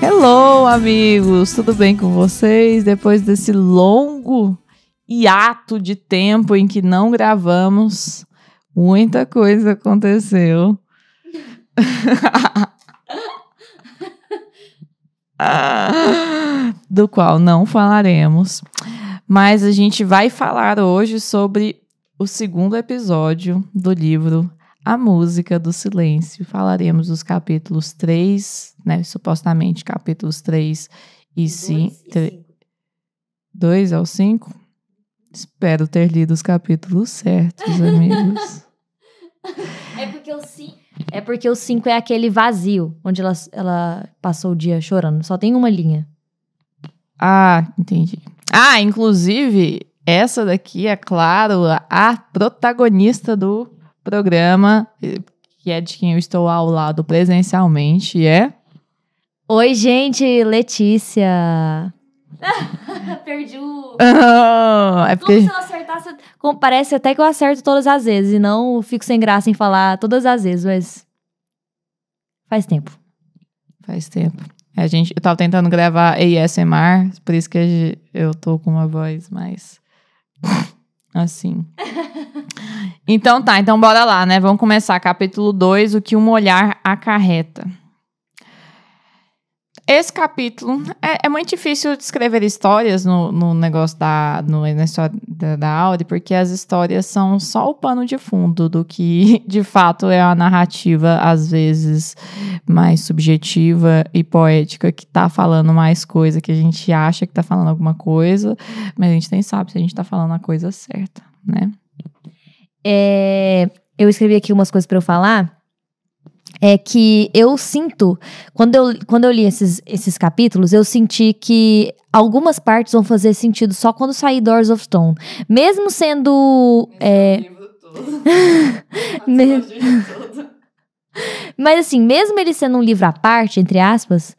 Hello, amigos! Tudo bem com vocês? Depois desse longo hiato de tempo em que não gravamos, muita coisa aconteceu. do qual não falaremos. Mas a gente vai falar hoje sobre o segundo episódio do livro A Música do Silêncio. Falaremos dos capítulos 3, né? Supostamente capítulos 3 e 5. 2 ao 5? Espero ter lido os capítulos certos, amigos. é porque o 5 é porque o 5 é aquele vazio, onde ela, ela passou o dia chorando. Só tem uma linha. Ah, entendi. Ah, inclusive, essa daqui é, claro, a protagonista do programa, que é de quem eu estou ao lado presencialmente, é. Oi, gente, Letícia. Perdi o. Oh, é porque... Como se eu acertasse. Parece até que eu acerto todas as vezes e não fico sem graça em falar todas as vezes, mas. Faz tempo. Faz tempo. A gente, eu tava tentando gravar ASMR, por isso que eu tô com uma voz mais. assim. então tá, então bora lá, né? Vamos começar. Capítulo 2, o que um olhar acarreta. Esse capítulo é, é, muito difícil descrever histórias no, no negócio da, no, na história da, da Audi, porque as histórias são só o pano de fundo do que de fato é a narrativa, às vezes mais subjetiva e poética, que tá falando mais coisa, que a gente acha que tá falando alguma coisa, mas a gente nem sabe se a gente tá falando a coisa certa, né? É, eu escrevi aqui umas coisas para eu falar é que eu sinto, quando eu, quando eu li esses, esses capítulos, eu senti que algumas partes vão fazer sentido só quando sair Doors of Stone. Mesmo sendo. É... Mas assim, mesmo ele sendo um livro à parte, entre aspas,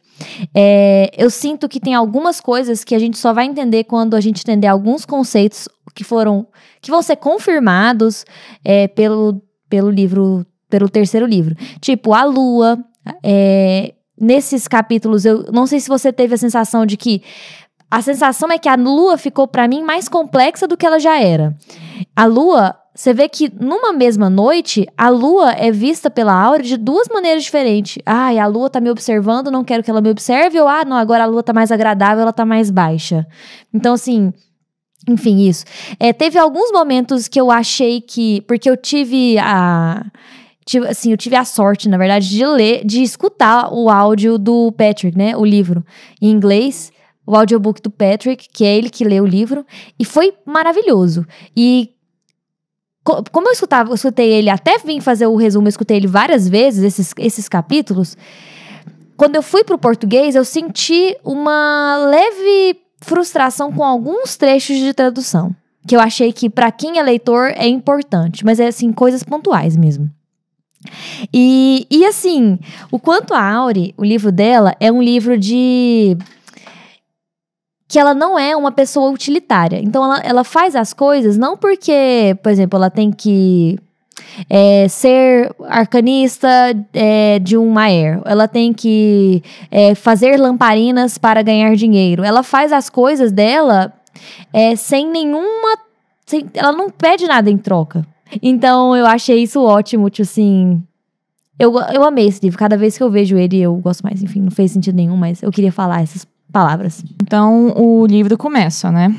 é, eu sinto que tem algumas coisas que a gente só vai entender quando a gente entender alguns conceitos que foram. que vão ser confirmados é, pelo, pelo livro pelo terceiro livro. Tipo, a lua. É, nesses capítulos, eu não sei se você teve a sensação de que. A sensação é que a lua ficou para mim mais complexa do que ela já era. A lua, você vê que numa mesma noite, a lua é vista pela aura de duas maneiras diferentes. Ah, a lua tá me observando, não quero que ela me observe, ou ah, não, agora a lua tá mais agradável, ela tá mais baixa. Então, assim, enfim, isso. É, teve alguns momentos que eu achei que. Porque eu tive a tive, assim, eu tive a sorte, na verdade, de ler, de escutar o áudio do Patrick, né? O livro em inglês, o audiobook do Patrick, que é ele que lê o livro, e foi maravilhoso. E como eu escutava, eu escutei ele até vim fazer o resumo, eu escutei ele várias vezes, esses, esses capítulos. Quando eu fui pro português, eu senti uma leve frustração com alguns trechos de tradução. Que eu achei que, para quem é leitor, é importante, mas é assim, coisas pontuais mesmo. E, e assim, o quanto a Auri, o livro dela, é um livro de que ela não é uma pessoa utilitária. Então ela, ela faz as coisas não porque, por exemplo, ela tem que é, ser arcanista é, de um Maer. Ela tem que é, fazer lamparinas para ganhar dinheiro. Ela faz as coisas dela é, sem nenhuma. Sem, ela não pede nada em troca. Então eu achei isso ótimo, tipo assim. Eu, eu amei esse livro. Cada vez que eu vejo ele, eu gosto mais. Enfim, não fez sentido nenhum, mas eu queria falar essas palavras. Então o livro começa, né?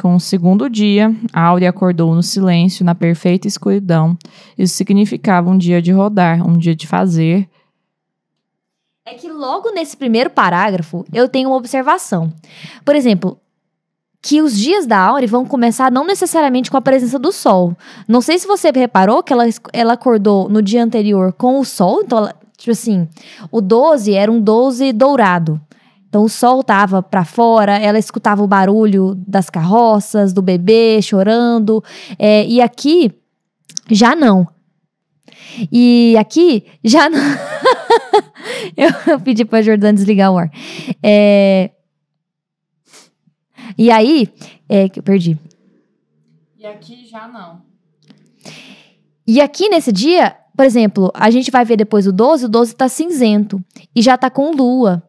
Com o segundo dia, Áurea acordou no silêncio, na perfeita escuridão. Isso significava um dia de rodar, um dia de fazer. É que logo nesse primeiro parágrafo eu tenho uma observação. Por exemplo, que os dias da Auri vão começar não necessariamente com a presença do sol. Não sei se você reparou que ela, ela acordou no dia anterior com o sol, então, ela, tipo assim, o 12 era um 12 dourado. Então o sol tava para fora, ela escutava o barulho das carroças, do bebê chorando, é, e aqui já não. E aqui já não. eu, eu pedi para Jordana desligar o ar. É, E aí, é que eu perdi. E aqui já não. E aqui nesse dia, por exemplo, a gente vai ver depois o 12, o 12 tá cinzento e já tá com lua.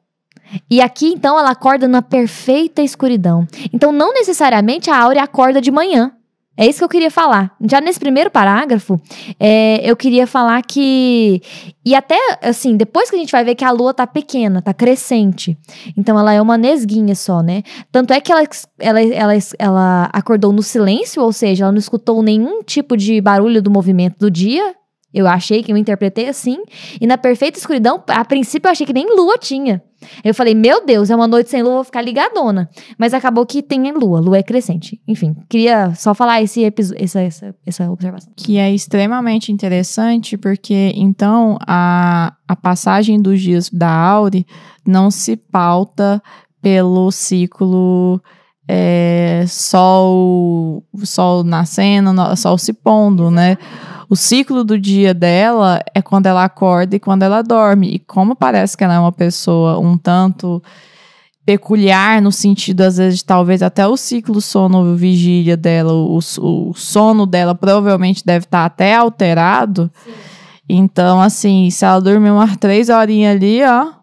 E aqui, então, ela acorda na perfeita escuridão. Então, não necessariamente a Áurea acorda de manhã. É isso que eu queria falar. Já nesse primeiro parágrafo, é, eu queria falar que. E até, assim, depois que a gente vai ver que a lua tá pequena, tá crescente. Então ela é uma nesguinha só, né? Tanto é que ela, ela, ela, ela acordou no silêncio, ou seja, ela não escutou nenhum tipo de barulho do movimento do dia. Eu achei que eu interpretei assim. E na perfeita escuridão, a princípio eu achei que nem lua tinha. Eu falei, meu Deus, é uma noite sem lua, vou ficar ligadona. Mas acabou que tem lua, lua é crescente. Enfim, queria só falar esse essa, essa, essa observação. Que é extremamente interessante, porque então a, a passagem dos dias da Aure não se pauta pelo ciclo é, sol, sol nascendo, sol se pondo, né? O ciclo do dia dela é quando ela acorda e quando ela dorme. E como parece que ela é uma pessoa um tanto peculiar no sentido, às vezes, de, talvez até o ciclo sono-vigília dela, o, o, sono dela provavelmente deve estar até alterado. Sim. Então, assim, se ela dormir umas três horinhas ali, ó,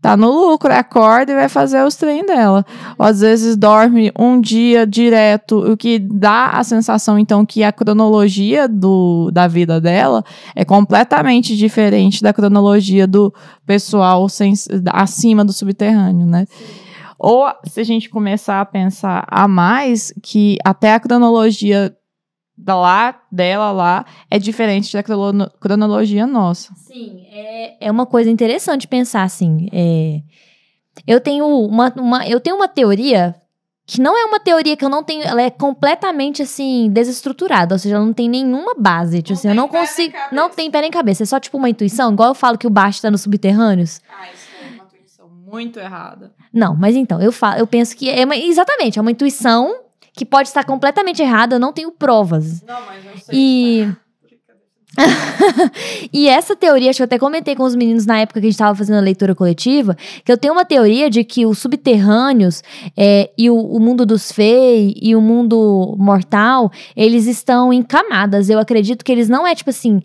tá no lucro, acorda e vai fazer os trem dela. Ou às vezes dorme um dia direto, o que dá a sensação, então, que a cronologia do, da vida dela é completamente diferente da cronologia do pessoal sem, acima do subterrâneo, né? Ou se a gente começar a pensar a mais, que até a cronologia lá, dela lá, é diferente da cronologia nossa. Sim, é, é uma coisa interessante pensar assim. É, eu tenho uma, uma, eu tenho uma teoria que não é uma teoria que eu não tenho, ela é completamente assim desestruturada, ou seja, ela não tem nenhuma base, tipo não assim, eu não consigo, não tem pé nem cabeça, é só tipo uma intuição, igual eu falo que o baixo tá nos subterrâneos. Ah, isso é uma intuição muito errada. Não, mas então, eu falo, eu penso que é uma, exatamente, é uma intuição que pode estar completamente errada, eu não tenho provas. Não, mas eu sei. E. e essa teoria, acho que eu até comentei com os meninos na época que a gente estava fazendo a leitura coletiva, que eu tenho uma teoria de que os subterrâneos é, e o, o, mundo dos fei e o mundo mortal, eles estão em camadas. Eu acredito que eles não é tipo assim,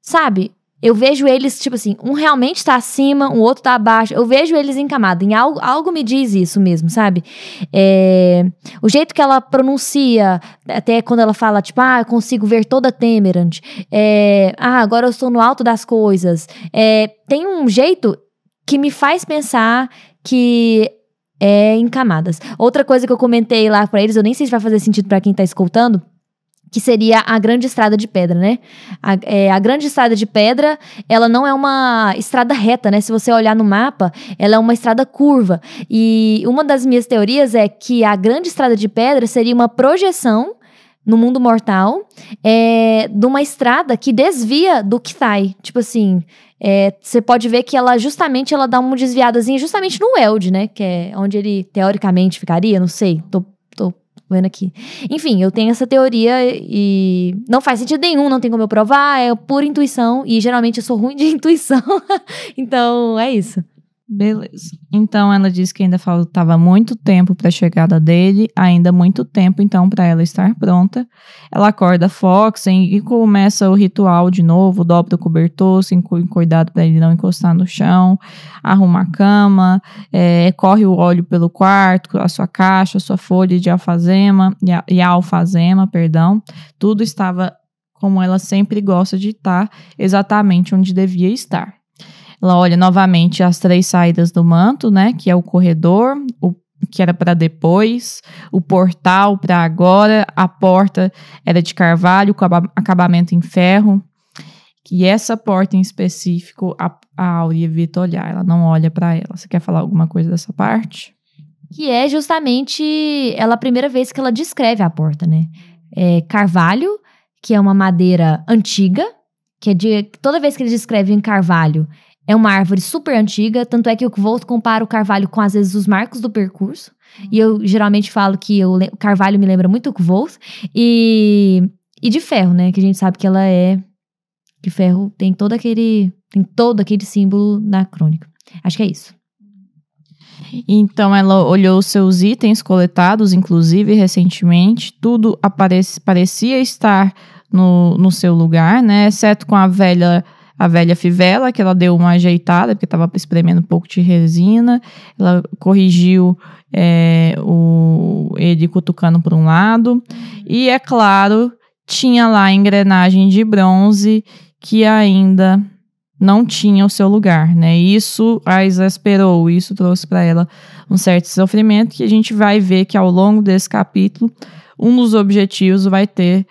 sabe? Eu vejo eles, tipo assim, um realmente está acima, o outro está abaixo. Eu vejo eles em camada. Em algo, algo me diz isso mesmo, sabe? É, o jeito que ela pronuncia, até quando ela fala, tipo, ah, eu consigo ver toda Temerant. É, ah, agora eu estou no alto das coisas. É, tem um jeito que me faz pensar que é em camadas. Outra coisa que eu comentei lá para eles, eu nem sei se vai fazer sentido para quem tá escutando que seria a Grande Estrada de Pedra, né? A, é, a, Grande Estrada de Pedra, ela não é uma estrada reta, né? Se você olhar no mapa, ela é uma estrada curva. E uma das minhas teorias é que a Grande Estrada de Pedra seria uma projeção no mundo mortal é, de uma estrada que desvia do Kithai. Tipo assim, é, você pode ver que ela justamente ela dá uma desviadazinha justamente no Eld, né? Que é onde ele teoricamente ficaria, não sei, tô, tô vendo aqui. Enfim, eu tenho essa teoria e não faz sentido nenhum, não tem como eu provar, é pura intuição e geralmente eu sou ruim de intuição. então, é isso. Beleza. Então ela disse que ainda faltava muito tempo para a chegada dele, ainda muito tempo então para ela estar pronta. Ela acorda Foxen e começa o ritual de novo, dobra o cobertor, sem cuidado para ele não encostar no chão, arruma a cama, é, corre o óleo pelo quarto, a sua caixa, a sua folha de alfazema e a, e a alfazema, perdão. Tudo estava como ela sempre gosta de estar, exatamente onde devia estar. Ela olha novamente as três saídas do manto, né? Que é o corredor, o que era para depois, o portal para agora, a porta era de carvalho com acabamento em ferro. E essa porta em específico, a, a Áurea evita olhar, ela não olha para ela. Você quer falar alguma coisa dessa parte? Que é justamente ela a primeira vez que ela descreve a porta, né? É carvalho, que é uma madeira antiga, que é de toda vez que eles descrevem carvalho, é uma árvore super antiga, tanto é que eu volto compara o carvalho com, às vezes, os marcos do percurso. Uhum. E eu geralmente falo que o carvalho me lembra muito o Kvolt. E, e de ferro, né? Que a gente sabe que ela é... De ferro tem todo aquele... Tem todo aquele símbolo na crônica. Acho que é isso. Então ela olhou seus itens coletados, inclusive recentemente, tudo aparece, parecia estar no, no seu lugar, né? Exceto com a velha a velha fivela, que ela deu uma ajeitada, porque estava espremendo um pouco de resina. Ela corrigiu é, o, ele cutucando por um lado. E, é claro, tinha lá a engrenagem de bronze que ainda não tinha o seu lugar, né? Isso a exasperou, isso trouxe para ela um certo sofrimento que a gente vai ver que ao longo desse capítulo um dos objetivos vai ter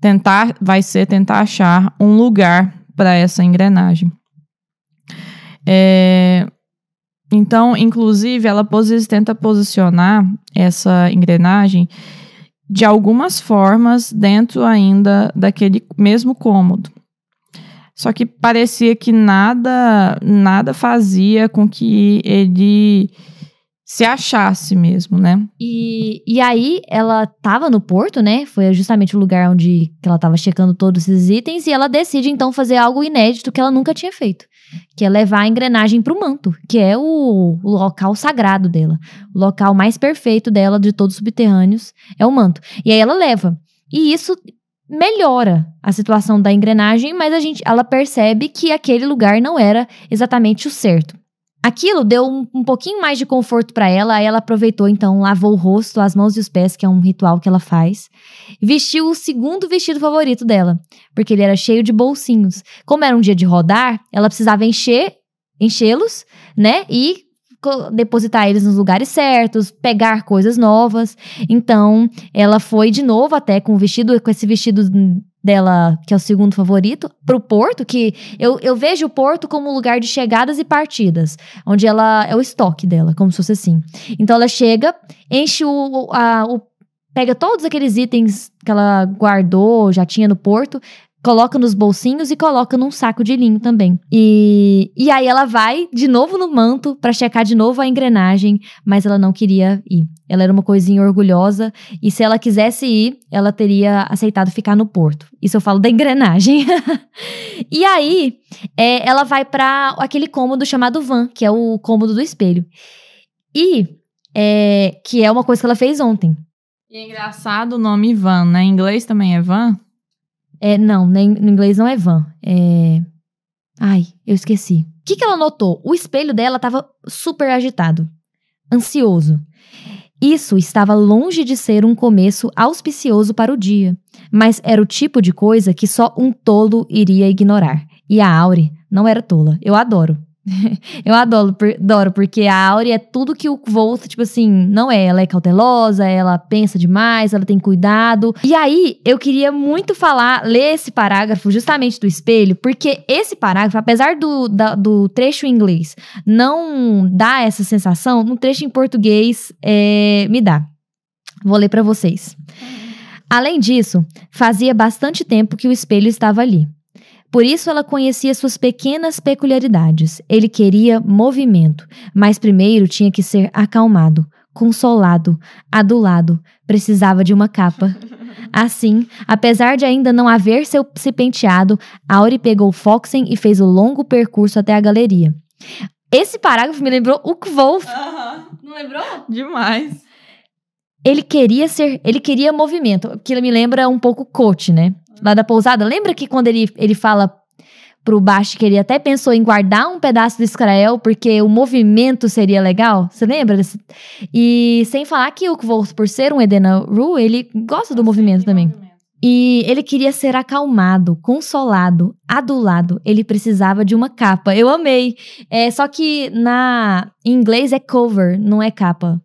tentar vai ser tentar achar um lugar para essa engrenagem. É, então, inclusive, ela tenta posicionar essa engrenagem de algumas formas dentro ainda daquele mesmo cômodo. Só que parecia que nada, nada fazia com que ele se achasse mesmo, né? E, e aí ela tava no porto, né? Foi justamente o lugar onde ela tava checando todos esses itens e ela decide então fazer algo inédito que ela nunca tinha feito, que é levar a engrenagem pro manto, que é o, o local sagrado dela, o local mais perfeito dela de todos os subterrâneos é o manto. E aí ela leva. E isso melhora a situação da engrenagem, mas a gente, ela percebe que aquele lugar não era exatamente o certo. Aquilo deu um, um pouquinho mais de conforto para ela, aí ela aproveitou então, lavou o rosto, as mãos e os pés, que é um ritual que ela faz. Vestiu o segundo vestido favorito dela, porque ele era cheio de bolsinhos. Como era um dia de rodar, ela precisava encher, enchê-los, né? E depositar eles nos lugares certos, pegar coisas novas. Então, ela foi de novo até com o vestido, com esse vestido dela, que é o segundo favorito, pro Porto, que eu, eu vejo o Porto como um lugar de chegadas e partidas, onde ela é o estoque dela, como se fosse assim. Então ela chega, enche o, a, o pega todos aqueles itens que ela guardou, já tinha no porto, coloca nos bolsinhos e coloca num saco de linho também. E, e aí ela vai de novo no manto para checar de novo a engrenagem, mas ela não queria ir. Ela era uma coisinha orgulhosa e se ela quisesse ir, ela teria aceitado ficar no porto. Isso eu falo da engrenagem. e aí é, ela vai para aquele cômodo chamado van, que é o cômodo do espelho. E é, que é uma coisa que ela fez ontem. E é engraçado o nome van, né? Em inglês também é van? É, não, no inglês não é van. É. Ai, eu esqueci. O que, que ela notou? O espelho dela estava super agitado, ansioso. Isso estava longe de ser um começo auspicioso para o dia, mas era o tipo de coisa que só um tolo iria ignorar. E a Auri não era tola. Eu adoro. eu adoro, adoro, porque a Áurea é tudo que o Volt, tipo assim, não é. Ela é cautelosa, ela pensa demais, ela tem cuidado. E aí, eu queria muito falar, ler esse parágrafo justamente do espelho, porque esse parágrafo, apesar do, da, do trecho em inglês não dar essa sensação, no trecho em português é, me dá. Vou ler para vocês. Além disso, fazia bastante tempo que o espelho estava ali. Por isso ela conhecia suas pequenas peculiaridades. Ele queria movimento, mas primeiro tinha que ser acalmado, consolado, adulado. Precisava de uma capa. Assim, apesar de ainda não haver seu, se penteado, Auri pegou Foxen e fez o longo percurso até a galeria. Esse parágrafo me lembrou o Kvolf. Não lembrou? Demais. Ele queria ser, ele queria movimento, que me lembra um pouco coach, né? Lá da pousada. Lembra que quando ele, ele fala pro Baixo que ele até pensou em guardar um pedaço do Israel porque o movimento seria legal? Você lembra? Desse? E sem falar que o Kvolt, por ser um Edena Ru, ele gosta do movimento também. Movimento. E ele queria ser acalmado, consolado, adulado. Ele precisava de uma capa. Eu amei. É, só que na em inglês é cover, não é capa.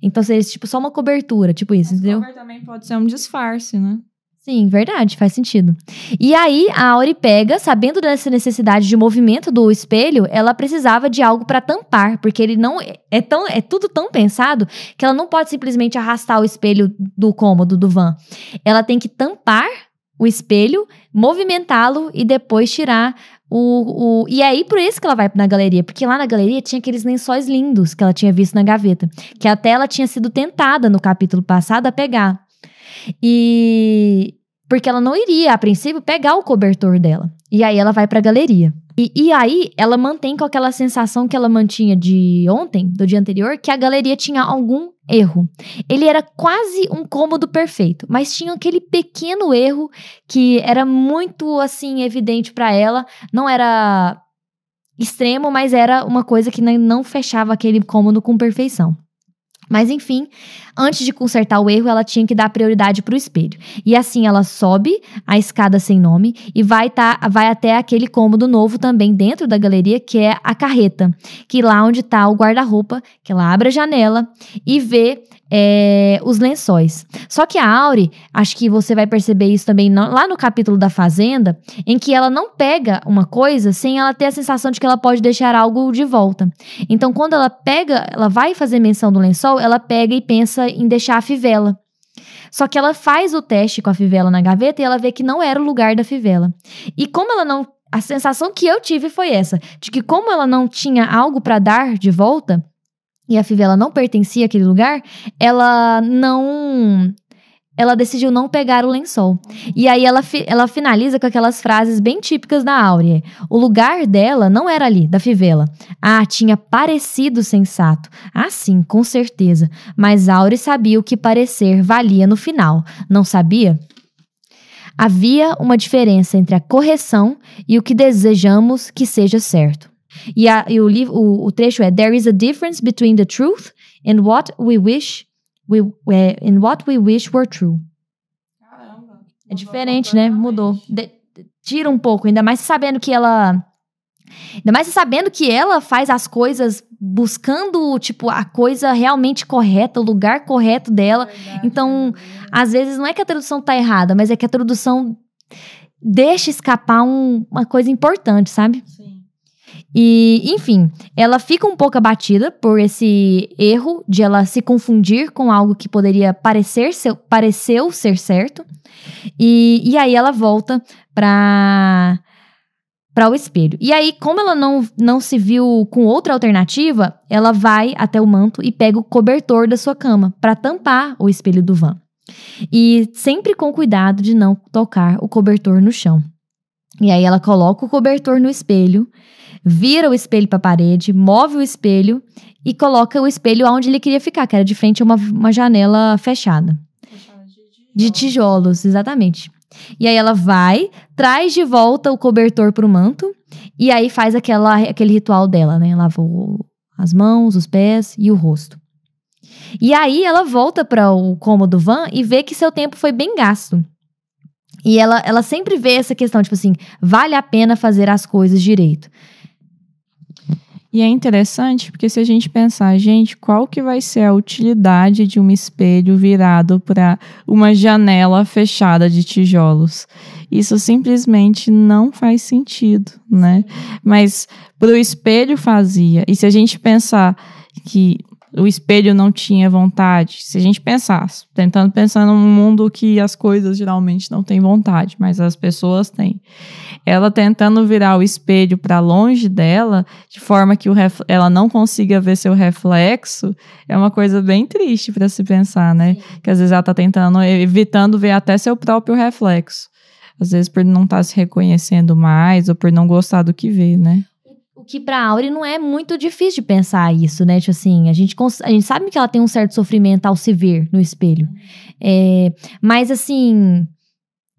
Então seria tipo só uma cobertura, tipo isso, Mas entendeu? Cover também pode ser um disfarce, né? Sim, verdade, faz sentido. E aí, a Auri pega, sabendo dessa necessidade de movimento do espelho, ela precisava de algo para tampar, porque ele não é tão é tudo tão pensado que ela não pode simplesmente arrastar o espelho do cômodo do van. Ela tem que tampar o espelho, movimentá-lo e depois tirar o, o, E aí, por isso que ela vai na galeria, porque lá na galeria tinha aqueles lençóis lindos que ela tinha visto na gaveta, que até ela tinha sido tentada no capítulo passado a pegar. E porque ela não iria, a princípio, pegar o cobertor dela. E aí ela vai para a galeria. E, e aí, ela mantém com aquela sensação que ela mantinha de ontem, do dia anterior, que a galeria tinha algum erro. Ele era quase um cômodo perfeito, mas tinha aquele pequeno erro que era muito assim evidente para ela, não era extremo, mas era uma coisa que não fechava aquele cômodo com perfeição. Mas enfim, antes de consertar o erro, ela tinha que dar prioridade para o espelho. E assim ela sobe a escada sem nome e vai, tá, vai até aquele cômodo novo também dentro da galeria, que é a carreta. Que lá onde está o guarda-roupa, que ela abre a janela e vê é, os lençóis. Só que a Auri, acho que você vai perceber isso também lá no capítulo da Fazenda, em que ela não pega uma coisa sem ela ter a sensação de que ela pode deixar algo de volta. Então, quando ela pega, ela vai fazer menção do lençol, ela pega e pensa em deixar a fivela. Só que ela faz o teste com a fivela na gaveta e ela vê que não era o lugar da fivela. E como ela não. A sensação que eu tive foi essa: de que, como ela não tinha algo para dar de volta, e a fivela não pertencia àquele lugar, ela não ela decidiu não pegar o lençol. E aí ela, fi, ela finaliza com aquelas frases bem típicas da Áurea. O lugar dela não era ali, da fivela. Ah, tinha parecido sensato. Ah, sim, com certeza. Mas Áurea sabia o que parecer valia no final. Não sabia? Havia uma diferença entre a correção e o que desejamos que seja certo. E, a, e o, o, o, trecho é There is a difference between the truth and what we wish we, é, and what we wish were true. Caramba. É diferente, né? Mudou. De, tira um pouco, ainda mais sabendo que ela Ainda mais sabendo que ela faz as coisas buscando, tipo, a coisa realmente correta, o lugar correto dela. Verdade, então, é às vezes não é que a tradução tá errada, mas é que a tradução deixa escapar um, uma coisa importante, sabe? Sim. E, enfim, ela fica um pouco abatida por esse erro de ela se confundir com algo que poderia parecer ser, pareceu ser certo. E, e aí ela volta para para o espelho. E aí, como ela não, não se viu com outra alternativa, ela vai até o manto e pega o cobertor da sua cama para tampar o espelho do van. E sempre com cuidado de não tocar o cobertor no chão. E aí ela coloca o cobertor no espelho vira o espelho para a parede, move o espelho e coloca o espelho onde ele queria ficar, que era de frente a uma, uma janela fechada. De tijolos, exatamente. E aí ela vai, traz de volta o cobertor pro manto e aí faz aquela, aquele ritual dela, né? Lava as mãos, os pés e o rosto. E aí ela volta para o cômodo van e vê que seu tempo foi bem gasto. E ela, ela sempre vê essa questão, tipo assim, vale a pena fazer as coisas direito. E é interessante porque se a gente pensar, gente, qual que vai ser a utilidade de um espelho virado para uma janela fechada de tijolos? Isso simplesmente não faz sentido, né? Mas para o espelho fazia. E se a gente pensar que o espelho não tinha vontade. Se a gente pensasse, tentando pensar num mundo que as coisas geralmente não têm vontade, mas as pessoas têm. Ela tentando virar o espelho para longe dela, de forma que ela não consiga ver seu reflexo, é uma coisa bem triste para se pensar, né? Que às vezes ela está tentando, evitando ver até seu próprio reflexo. Às vezes por não estar tá se reconhecendo mais ou por não gostar do que vê, né? O que pra Auri não é muito difícil de pensar isso, né? Tipo assim, a gente, a gente sabe que ela tem um certo sofrimento ao se ver no espelho. É, mas assim,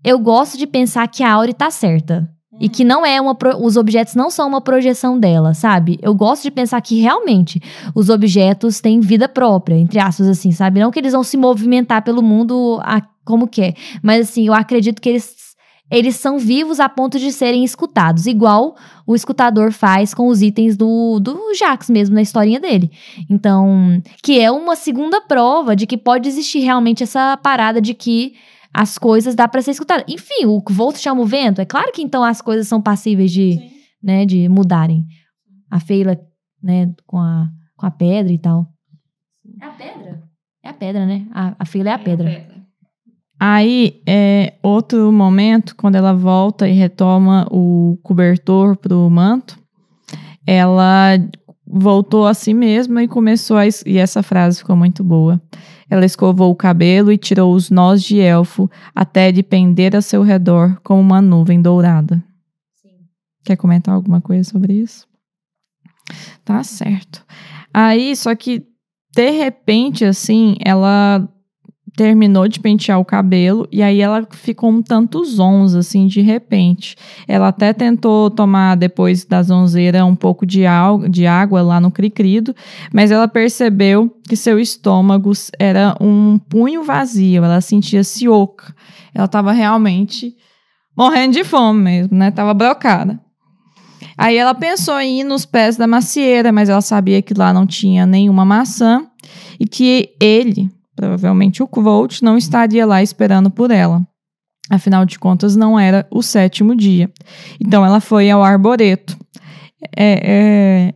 eu gosto de pensar que a Auri tá certa. E que não é uma. Os objetos não são uma projeção dela, sabe? Eu gosto de pensar que realmente os objetos têm vida própria, entre aspas, assim, sabe? Não que eles vão se movimentar pelo mundo a, como quer. Mas assim, eu acredito que eles eles são vivos a ponto de serem escutados, igual o escutador faz com os itens do, do Jax mesmo na historinha dele. Então, que é uma segunda prova de que pode existir realmente essa parada de que as coisas dá para ser escutada. Enfim, o Volt chama o vento. É claro que então as coisas são passíveis de, né, de mudarem. A Feila, né, com a, com a pedra e tal. É a pedra? É a pedra, né? A, a Feila é a é pedra. A pedra. Aí, é, outro momento, quando ela volta e retoma o cobertor para o manto, ela voltou a si mesma e começou a. E essa frase ficou muito boa. Ela escovou o cabelo e tirou os nós de elfo até de pender a seu redor como uma nuvem dourada. Sim. Quer comentar alguma coisa sobre isso? Tá certo. Aí, só que de repente, assim, ela terminou de pentear o cabelo e aí ela ficou um tanto zonza, assim, de repente. Ela até tentou tomar, depois da zonzeira, um pouco de, de água lá no cricrido, mas ela percebeu que seu estômago era um punho vazio, ela sentia-se oca. Ela estava realmente morrendo de fome mesmo, né? Tava brocada. Aí ela pensou em ir nos pés da macieira, mas ela sabia que lá não tinha nenhuma maçã e que ele, provavelmente o Volt, não estaria lá esperando por ela. Afinal de contas, não era o sétimo dia. Então ela foi ao arboreto. É, é,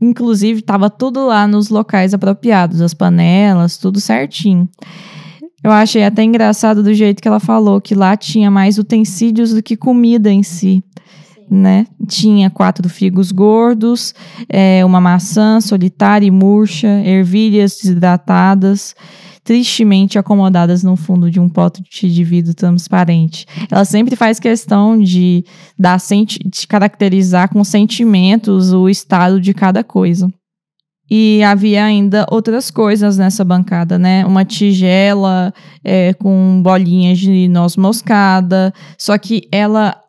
inclusive, estava tudo lá nos locais apropriados, as panelas, tudo certinho. Eu achei até engraçado do jeito que ela falou que lá tinha mais utensílios do que comida em si né? Tinha quatro figos gordos, é, uma maçã solitária e murcha, ervilhas desidratadas, tristemente acomodadas no fundo de um pote de vidro transparente. Ela sempre faz questão de, dar, de caracterizar com sentimentos o estado de cada coisa. E havia ainda outras coisas nessa bancada, né? Uma tigela é, com bolinhas de noz moscada. Só que ela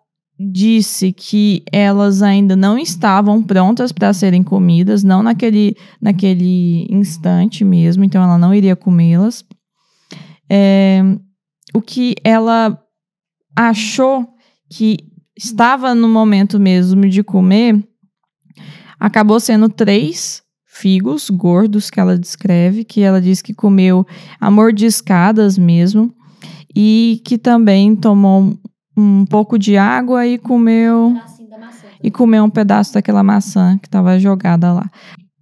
disse que elas ainda não estavam prontas para serem comidas, não naquele, naquele instante mesmo, então ela não iria comê-las. É, o que ela achou que estava no momento mesmo de comer acabou sendo três figos gordos que ela descreve, que ela diz que comeu a mordiscadas mesmo, e que também tomou um pouco de água e comeu e comeu um pedaço daquela maçã que estava jogada lá.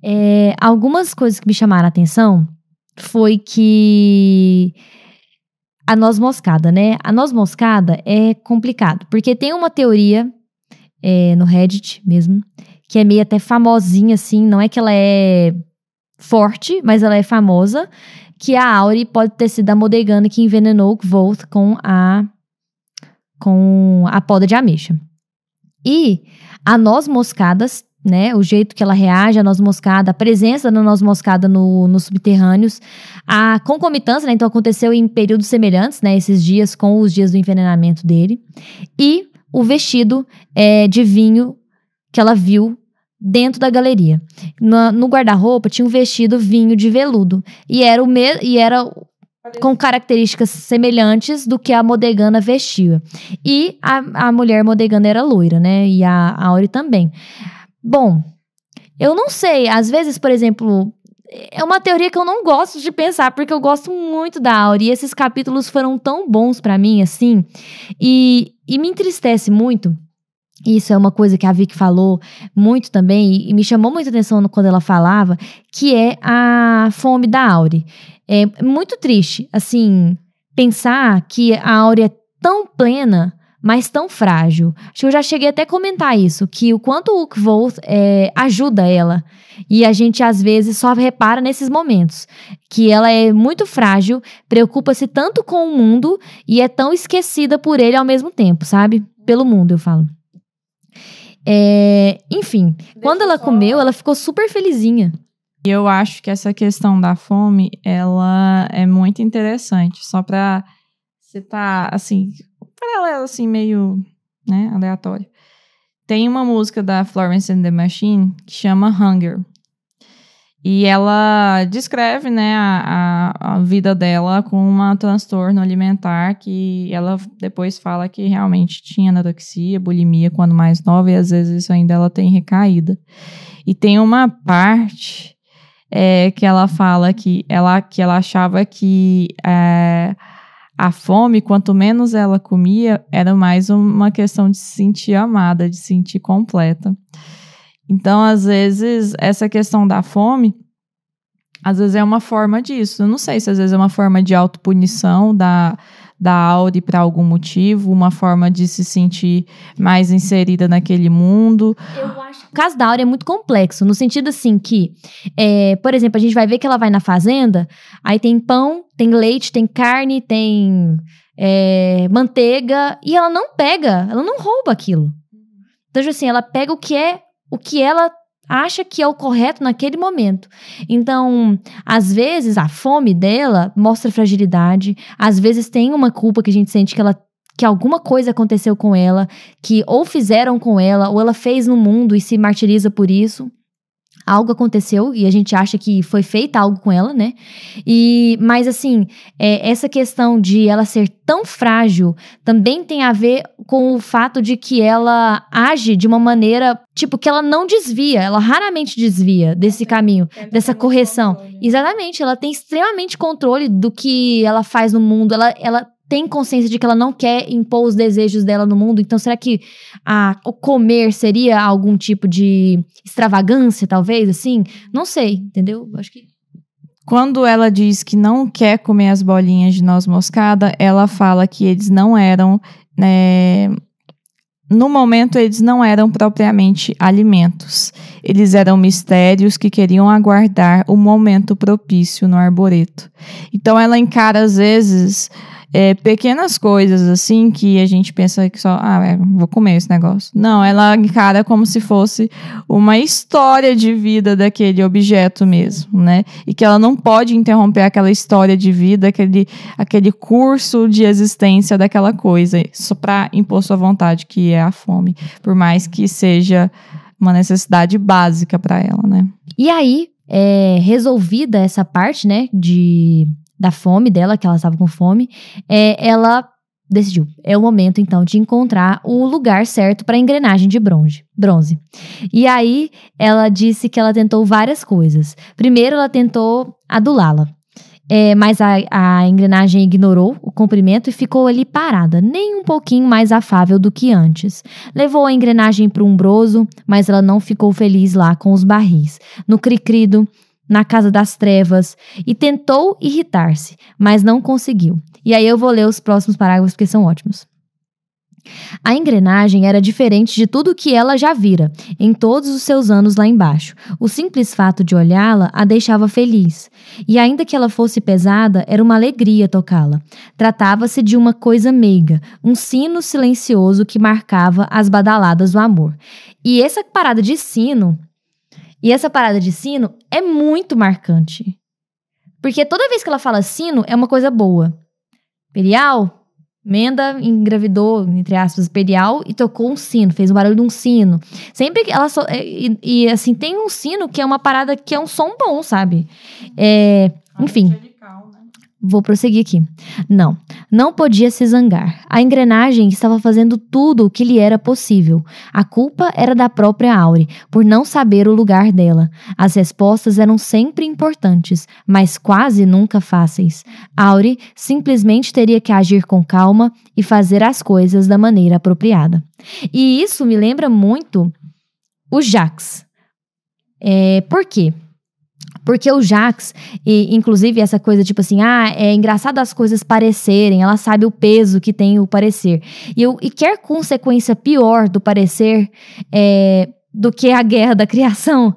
É, algumas coisas que me chamaram a atenção foi que a noz moscada, né? A noz moscada é complicado, porque tem uma teoria é, no Reddit mesmo, que é meio até famosinha, assim, não é que ela é forte, mas ela é famosa, que a Auri pode ter sido a Modegana que envenenou o Volt com a com a poda de ameixa. E a noz moscadas, né, o jeito que ela reage à noz moscada, a presença da noz moscada no, nos subterrâneos, a concomitância, né, então aconteceu em períodos semelhantes, né, esses dias com os dias do envenenamento dele, e o vestido é, de vinho que ela viu dentro da galeria. No, no guarda-roupa tinha um vestido vinho de veludo e era o me e era com características semelhantes do que a Modegana vestia. E a, a mulher Modegana era loira, né? E a, a Auri também. Bom, eu não sei. Às vezes, por exemplo, é uma teoria que eu não gosto de pensar, porque eu gosto muito da Auri. E esses capítulos foram tão bons para mim, assim. E, e me entristece muito. Isso é uma coisa que a Vicky falou muito também, e me chamou muita atenção quando ela falava, que é a fome da Auri. É muito triste, assim, pensar que a Áurea é tão plena, mas tão frágil. Acho que eu já cheguei até a comentar isso, que o quanto o Ukvolt é, ajuda ela. E a gente, às vezes, só repara nesses momentos. Que ela é muito frágil, preocupa-se tanto com o mundo e é tão esquecida por ele ao mesmo tempo, sabe? Pelo mundo, eu falo. É, enfim, Deixa quando ela só... comeu, ela ficou super felizinha. E eu acho que essa questão da fome, ela é muito interessante. Só para citar, assim, paralelo, assim, meio, né, aleatório. Tem uma música da Florence and the Machine que chama Hunger. E ela descreve, né, a, a, a vida dela com um transtorno alimentar que ela depois fala que realmente tinha anorexia, bulimia quando mais nova e às vezes isso ainda ela tem recaída. E tem uma parte é, que ela fala que ela, que ela achava que é, a fome, quanto menos ela comia, era mais uma questão de se sentir amada, de se sentir completa. Então, às vezes, essa questão da fome, às vezes é uma forma disso. Eu não sei se às vezes é uma forma de autopunição da, da Audi para algum motivo, uma forma de se sentir mais inserida naquele mundo. Eu acho que o caso da Audi é muito complexo, no sentido assim que, é, por exemplo, a gente vai ver que ela vai na fazenda, aí tem pão, tem leite, tem carne, tem é, manteiga, e ela não pega, ela não rouba aquilo. Então, assim, ela pega o que é, o que ela acha que é o correto naquele momento. Então, às vezes a fome dela mostra fragilidade, às vezes tem uma culpa que a gente sente que ela que alguma coisa aconteceu com ela, que ou fizeram com ela, ou ela fez no mundo e se martiriza por isso algo aconteceu e a gente acha que foi feito algo com ela, né? E mas assim, é, essa questão de ela ser tão frágil também tem a ver com o fato de que ela age de uma maneira tipo que ela não desvia, ela raramente desvia desse caminho, dessa correção. Né? Exatamente, ela tem extremamente controle do que ela faz no mundo. Ela, ela tem consciência de que ela não quer impor os desejos dela no mundo. Então, será que a, o comer seria algum tipo de extravagância, talvez, assim? Não sei, entendeu? Acho que. Quando ela diz que não quer comer as bolinhas de noz moscada, ela fala que eles não eram. Né, no momento, eles não eram propriamente alimentos. Eles eram mistérios que queriam aguardar o momento propício no arboreto. Então, ela encara, às vezes, é, pequenas coisas assim que a gente pensa que só, ah, é, vou comer esse negócio. Não, ela encara como se fosse uma história de vida daquele objeto mesmo, né? E que ela não pode interromper aquela história de vida, aquele, aquele curso de existência daquela coisa, só para impor sua vontade, que é a fome, por mais que seja uma necessidade básica para ela, né? E aí, é, resolvida essa parte, né, de da fome dela, que ela estava com fome, é, ela decidiu. É o momento, então, de encontrar o lugar certo para a engrenagem de bronze, bronze. E aí, ela disse que ela tentou várias coisas. Primeiro, ela tentou adulá-la. É, mas a, a engrenagem ignorou o comprimento e ficou ali parada, nem um pouquinho mais afável do que antes. Levou a engrenagem para um broso, mas ela não ficou feliz lá com os barris. No cricrido, na casa das trevas e tentou irritar-se, mas não conseguiu. E aí eu vou ler os próximos parágrafos porque são ótimos. A engrenagem era diferente de tudo que ela já vira em todos os seus anos lá embaixo. O simples fato de olhá-la a deixava feliz. E ainda que ela fosse pesada, era uma alegria tocá-la. Tratava-se de uma coisa meiga, um sino silencioso que marcava as badaladas do amor. E essa parada de sino e essa parada de sino é muito marcante. Porque toda vez que ela fala sino, é uma coisa boa. Perial, Menda engravidou, entre aspas, Perial e tocou um sino, fez um barulho de um sino. Sempre que ela. So, é, e, e, assim, tem um sino que é uma parada que é um som bom, sabe? É, enfim. Vou prosseguir aqui. Não, não podia se zangar. A engrenagem estava fazendo tudo o que lhe era possível. A culpa era da própria Aure, por não saber o lugar dela. As respostas eram sempre importantes, mas quase nunca fáceis. Aure simplesmente teria que agir com calma e fazer as coisas da maneira apropriada. E isso me lembra muito o Jax. É, por quê? Porque o Jax, e inclusive essa coisa tipo assim, ah, é engraçado as coisas parecerem, ela sabe o peso que tem o parecer. E, eu, e quer consequência pior do parecer é, do que a guerra da criação,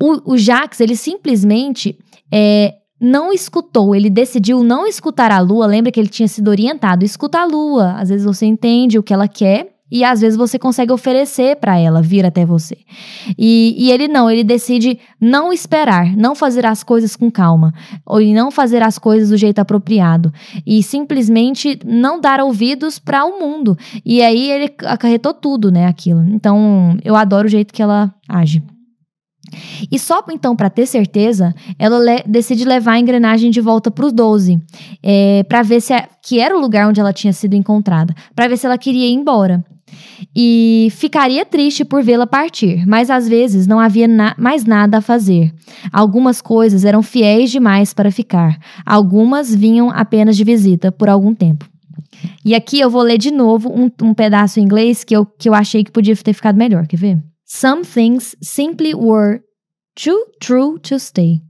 o, o Jax, ele simplesmente é, não escutou, ele decidiu não escutar a lua. Lembra que ele tinha sido orientado: escuta a lua. Às vezes você entende o que ela quer e às vezes você consegue oferecer para ela vir até você. E, e, ele não, ele decide não esperar, não fazer as coisas com calma, ou não fazer as coisas do jeito apropriado. E simplesmente não dar ouvidos para o mundo. E aí ele acarretou tudo, né, aquilo. Então eu adoro o jeito que ela age. E só então, para ter certeza, ela le decide levar a engrenagem de volta para os 12, é, para ver se a, que era o lugar onde ela tinha sido encontrada, para ver se ela queria ir embora. E ficaria triste por vê-la partir, mas às vezes não havia na mais nada a fazer. Algumas coisas eram fiéis demais para ficar, algumas vinham apenas de visita por algum tempo. E aqui eu vou ler de novo um, um pedaço em inglês que eu, que eu achei que podia ter ficado melhor, quer ver? Some things simply were too true to stay.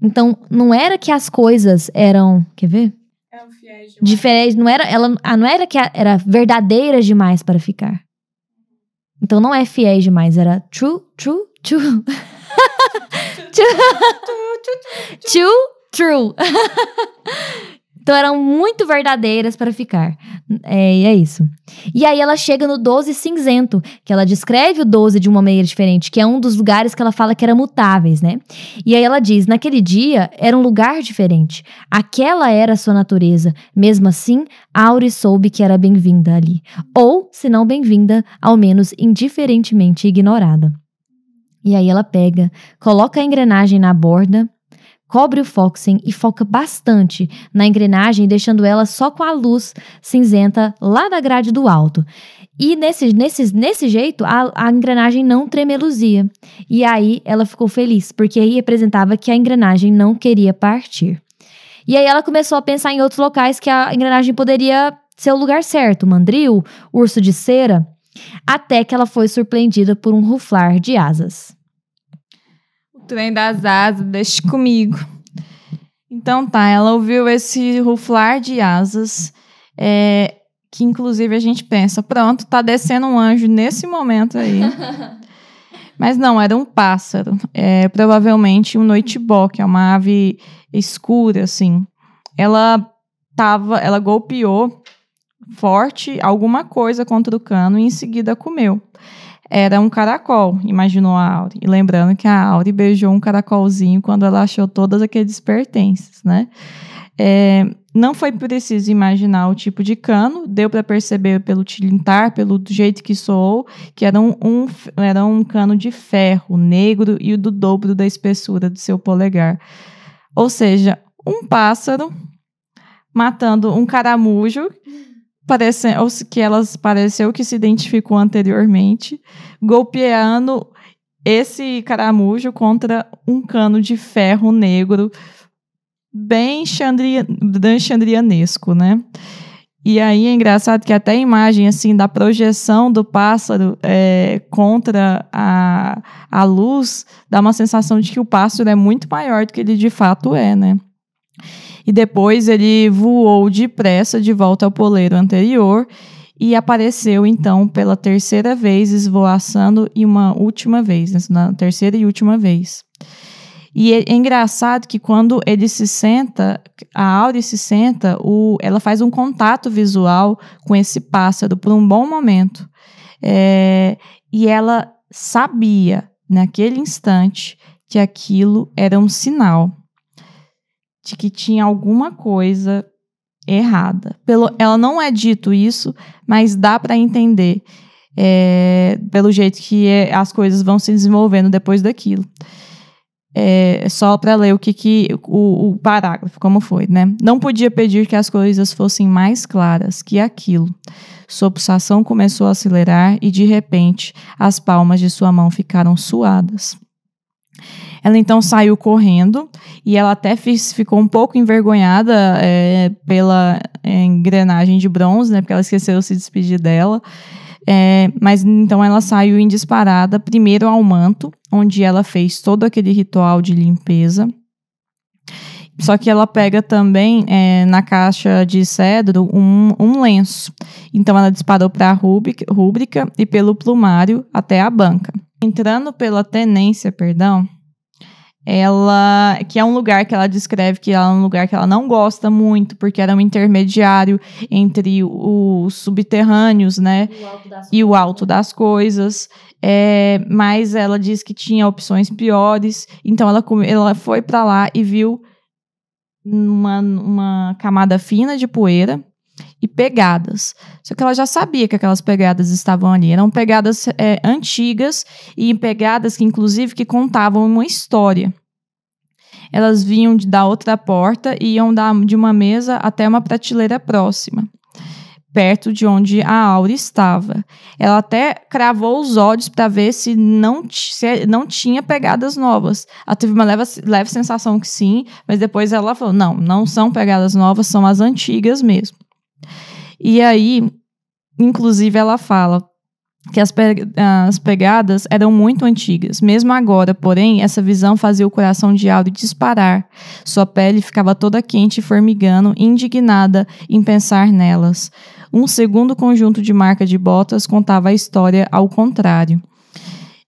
Então, não era que as coisas eram. Quer ver? Eram fiéis demais. Diferente, não era, ela, ah, não era que era verdadeira demais para ficar. Então não é fiéis demais, era true, true, true. too true. Então eram muito verdadeiras para ficar. É, e é isso. E aí ela chega no 12 cinzento, que ela descreve o 12 de uma maneira diferente, que é um dos lugares que ela fala que era mutáveis, né? E aí ela diz: naquele dia era um lugar diferente. Aquela era a sua natureza. Mesmo assim, Auri soube que era bem-vinda ali. Ou, se não bem-vinda, ao menos indiferentemente ignorada. E aí ela pega, coloca a engrenagem na borda, cobre o Foxen e foca bastante na engrenagem, deixando ela só com a luz cinzenta lá da grade do alto. E nesse, nesse, nesse jeito, a, a engrenagem não tremeluzia. E aí ela ficou feliz, porque aí representava que a engrenagem não queria partir. E aí ela começou a pensar em outros locais que a engrenagem poderia ser o lugar certo, mandril, urso de cera, até que ela foi surpreendida por um ruflar de asas trem das asas, deixe comigo. Então tá, ela ouviu esse ruflar de asas, é, que inclusive a gente pensa, pronto, tá descendo um anjo nesse momento aí. Mas não, era um pássaro, é, provavelmente um noitibó, que é uma ave escura, assim. Ela tava, ela golpeou forte alguma coisa contra o cano e em seguida comeu era um caracol, imaginou a Auri. E lembrando que a Auri beijou um caracolzinho quando ela achou todos aqueles pertences, né? É, não foi preciso imaginar o tipo de cano, deu para perceber pelo tilintar, pelo jeito que soou, que era um, um, era um cano de ferro negro e o do dobro da espessura do seu polegar. Ou seja, um pássaro matando um caramujo parece, ou que elas pareceu que se identificou anteriormente, golpeando esse caramujo contra um cano de ferro negro bem chandrianesco, né? E aí é engraçado que até a imagem assim da projeção do pássaro é, contra a, a luz dá uma sensação de que o pássaro é muito maior do que ele de fato é, né? E depois ele voou depressa de volta ao poleiro anterior e apareceu então pela terceira vez esvoaçando e uma última vez, né, na terceira e última vez. E é, é engraçado que quando ele se senta, a Auri se senta, o, ela faz um contato visual com esse pássaro por um bom momento. É, e ela sabia, naquele instante, que aquilo era um sinal de que tinha alguma coisa errada. Pelo, ela não é dito isso, mas dá para entender é, pelo jeito que é, as coisas vão se desenvolvendo depois daquilo. É, só para ler o que, que o, o, parágrafo, como foi, né? Não podia pedir que as coisas fossem mais claras que aquilo. Sua pulsação começou a acelerar e, de repente, as palmas de sua mão ficaram suadas. Ela então saiu correndo e ela até fiz, ficou um pouco envergonhada é, pela é, engrenagem de bronze, né? Porque ela esqueceu de se despedir dela. É, mas então ela saiu em disparada primeiro ao manto, onde ela fez todo aquele ritual de limpeza. Só que ela pega também é, na caixa de cedro um, um lenço. Então ela disparou para a rúbrica e pelo plumário até a banca. Entrando pela tenência, perdão, ela que é um lugar que ela descreve que é um lugar que ela não gosta muito porque era um intermediário entre os subterrâneos, né, e o alto das coisas. É, mas ela diz que tinha opções piores, então ela, ela foi para lá e viu uma, uma camada fina de poeira e pegadas. Só que ela já sabia que aquelas pegadas estavam ali. Eram pegadas é, antigas e pegadas que, inclusive, que contavam uma história. Elas vinham de, da outra porta e iam da, de uma mesa até uma prateleira próxima, perto de onde a Aura estava. Ela até cravou os olhos para ver se não, se não tinha pegadas novas. Ela teve uma leve, leve sensação que sim, mas depois ela falou: não, não são pegadas novas, são as antigas mesmo. E aí, inclusive, ela fala que as, pe as pegadas eram muito antigas. Mesmo agora, porém, essa visão fazia o coração de Auri disparar. Sua pele ficava toda quente e formigando, indignada em pensar nelas. Um segundo conjunto de marca de botas contava a história ao contrário.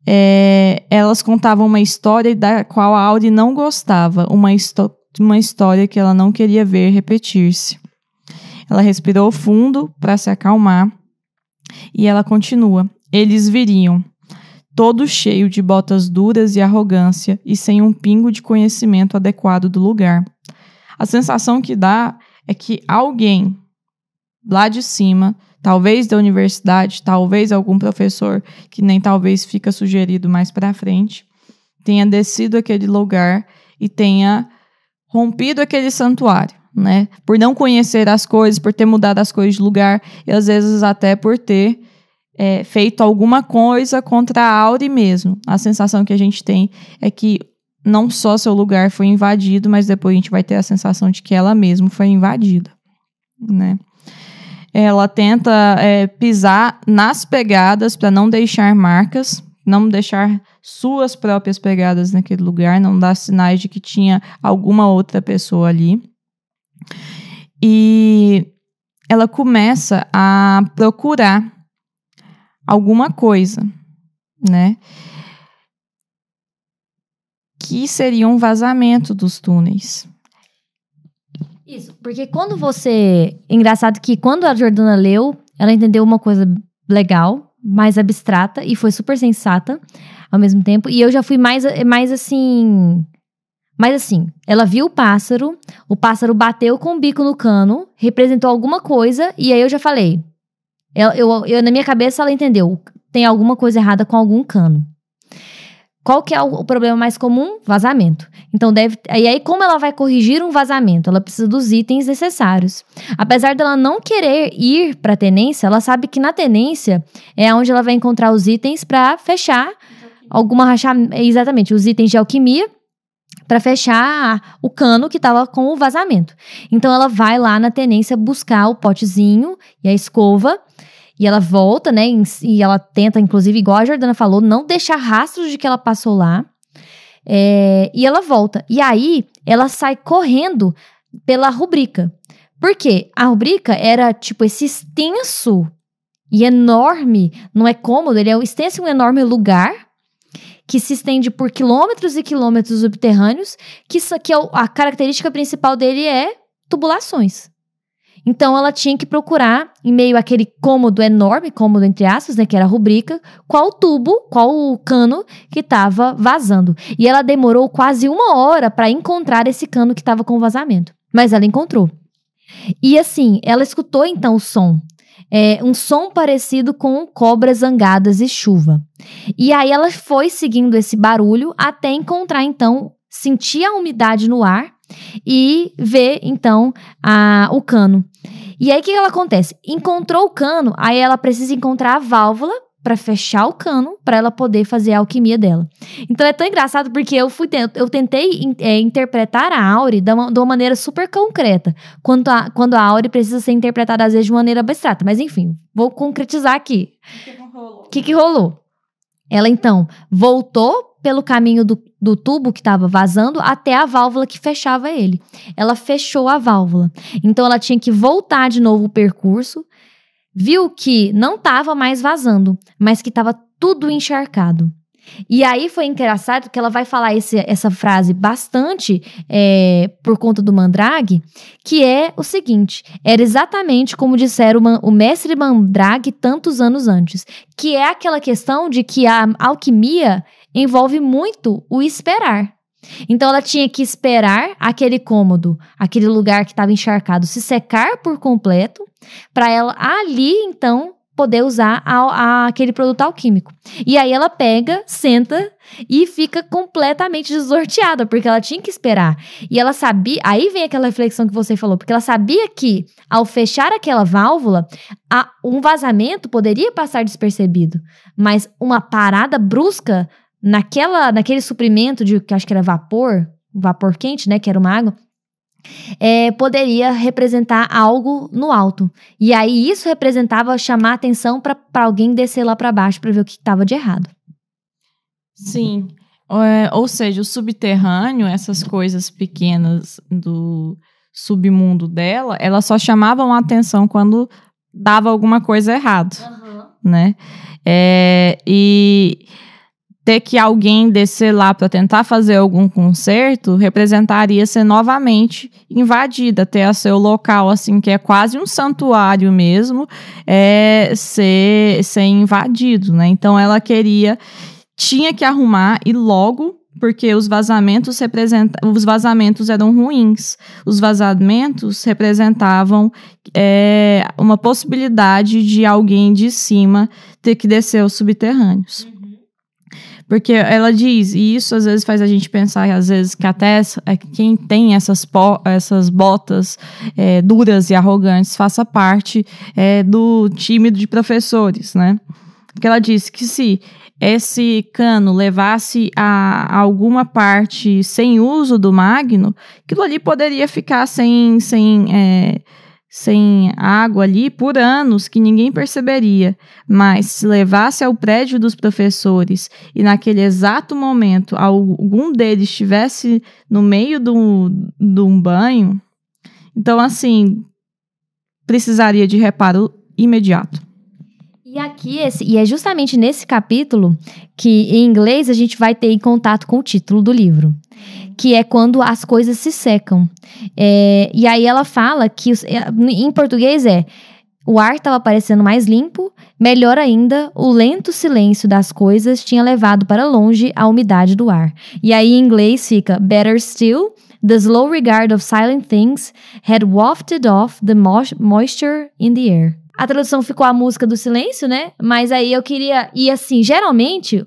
É, elas contavam uma história da qual a Auri não gostava, uma, uma história que ela não queria ver repetir-se. Ela respirou fundo para se acalmar e ela continua. Eles viriam, todo cheio de botas duras e arrogância e sem um pingo de conhecimento adequado do lugar. A sensação que dá é que alguém lá de cima, talvez da universidade, talvez algum professor que nem talvez fica sugerido mais para frente, tenha descido aquele lugar e tenha rompido aquele santuário, né? Por não conhecer as coisas, por ter mudado as coisas de lugar e às vezes até por ter é, feito alguma coisa contra a Auri mesmo. A sensação que a gente tem é que não só seu lugar foi invadido, mas depois a gente vai ter a sensação de que ela mesma foi invadida, né? Ela tenta é, pisar nas pegadas para não deixar marcas, não deixar suas próprias pegadas naquele lugar, não dar sinais de que tinha alguma outra pessoa ali. E ela começa a procurar alguma coisa, né? Que seria um vazamento dos túneis. Isso, porque quando você. Engraçado que quando a Jordana leu, ela entendeu uma coisa legal, mais abstrata e foi super sensata ao mesmo tempo. E eu já fui mais, mais assim. Mas assim, ela viu o pássaro, o pássaro bateu com o bico no cano, representou alguma coisa, e aí eu já falei. Eu, eu, eu na minha cabeça ela entendeu. Tem alguma coisa errada com algum cano. Qual que é o, problema mais comum? Vazamento. Então deve. E aí, como ela vai corrigir um vazamento? Ela precisa dos itens necessários. Apesar dela não querer ir para a tenência, ela sabe que na tenência é onde ela vai encontrar os itens para fechar alguma rachamento. Exatamente, os itens de alquimia para fechar o cano que estava com o vazamento. Então ela vai lá na tenência buscar o potezinho e a escova e ela volta, né? E ela tenta, inclusive, igual a Jordana falou, não deixar rastros de que ela passou lá. É, e ela volta. E aí ela sai correndo pela rubrica. Por quê? A rubrica era tipo esse extenso e enorme, não é cômodo, ele é um extenso e um enorme lugar que se estende por quilômetros e quilômetros subterrâneos, que, que é a característica principal dele é tubulações. Então ela tinha que procurar, em meio àquele cômodo enorme, cômodo entre aspas, né, que era a rubrica, qual tubo, qual cano que estava vazando. E ela demorou quase uma hora para encontrar esse cano que estava com vazamento. Mas ela encontrou. E assim, ela escutou então o som. É, um som parecido com cobras zangadas e chuva. E aí ela foi seguindo esse barulho até encontrar então, sentir a umidade no ar e ver então a, o cano. E aí o que, que ela acontece? Encontrou o cano, aí ela precisa encontrar a válvula para fechar o cano para ela poder fazer a alquimia dela. Então é tão engraçado porque eu fui eu tentei é, interpretar a Auri de uma, de uma, maneira super concreta, quando a, quando a Auri precisa ser interpretada às vezes de maneira abstrata. Mas enfim, vou concretizar aqui. O que, que rolou? Ela então voltou pelo caminho do, do tubo que estava vazando até a válvula que fechava ele. Ela fechou a válvula. Então ela tinha que voltar de novo o percurso, viu que não estava mais vazando, mas que estava tudo encharcado. E aí foi engraçado que ela vai falar esse, essa frase bastante é, por conta do Mandrague, que é o seguinte: era exatamente como disseram o, o mestre Mandrague tantos anos antes, que é aquela questão de que a alquimia envolve muito o esperar. Então ela tinha que esperar aquele cômodo, aquele lugar que estava encharcado se secar por completo, para ela ali então poder usar a, a, aquele produto alquímico. E aí ela pega, senta e fica completamente desorteada, porque ela tinha que esperar. E ela sabia, aí vem aquela reflexão que você falou, porque ela sabia que ao fechar aquela válvula, a, um vazamento poderia passar despercebido, mas uma parada brusca naquela, naquele suprimento de que acho que era vapor, vapor quente, né, que era uma água, é, poderia representar algo no alto. E aí isso representava chamar atenção para alguém descer lá para baixo para ver o que estava de errado. Sim. É, ou seja, o subterrâneo, essas coisas pequenas do submundo dela, elas só chamavam a atenção quando dava alguma coisa errado, uhum. né? É, e ter que alguém descer lá para tentar fazer algum conserto representaria ser novamente invadida, ter a seu local assim que é quase um santuário mesmo, é ser ser invadido, né? Então ela queria tinha que arrumar e logo porque os vazamentos os vazamentos eram ruins. Os vazamentos representavam é, uma possibilidade de alguém de cima ter que descer os subterrâneos. Porque ela diz, e isso às vezes faz a gente pensar, às vezes, que até é, quem tem essas, essas botas é, duras e arrogantes faça parte é, do time de professores, né? Porque ela disse que se esse cano levasse a, alguma parte sem uso do magno, aquilo ali poderia ficar sem, sem é, sem água ali por anos que ninguém perceberia, mas se levasse ao prédio dos professores e naquele exato momento algum deles estivesse no meio de um banho, então assim precisaria de reparo imediato. E aqui, esse, e é justamente nesse capítulo que, em inglês, a gente vai ter em contato com o título do livro, que é quando as coisas se secam. É, e aí ela fala que, é, em português, é o ar estava parecendo mais limpo, melhor ainda, o lento silêncio das coisas tinha levado para longe a umidade do ar. E aí, em inglês, fica better still. The slow regard of silent things had wafted off the moisture in the air. A tradução ficou a música do silêncio, né? Mas aí eu queria. E assim, geralmente,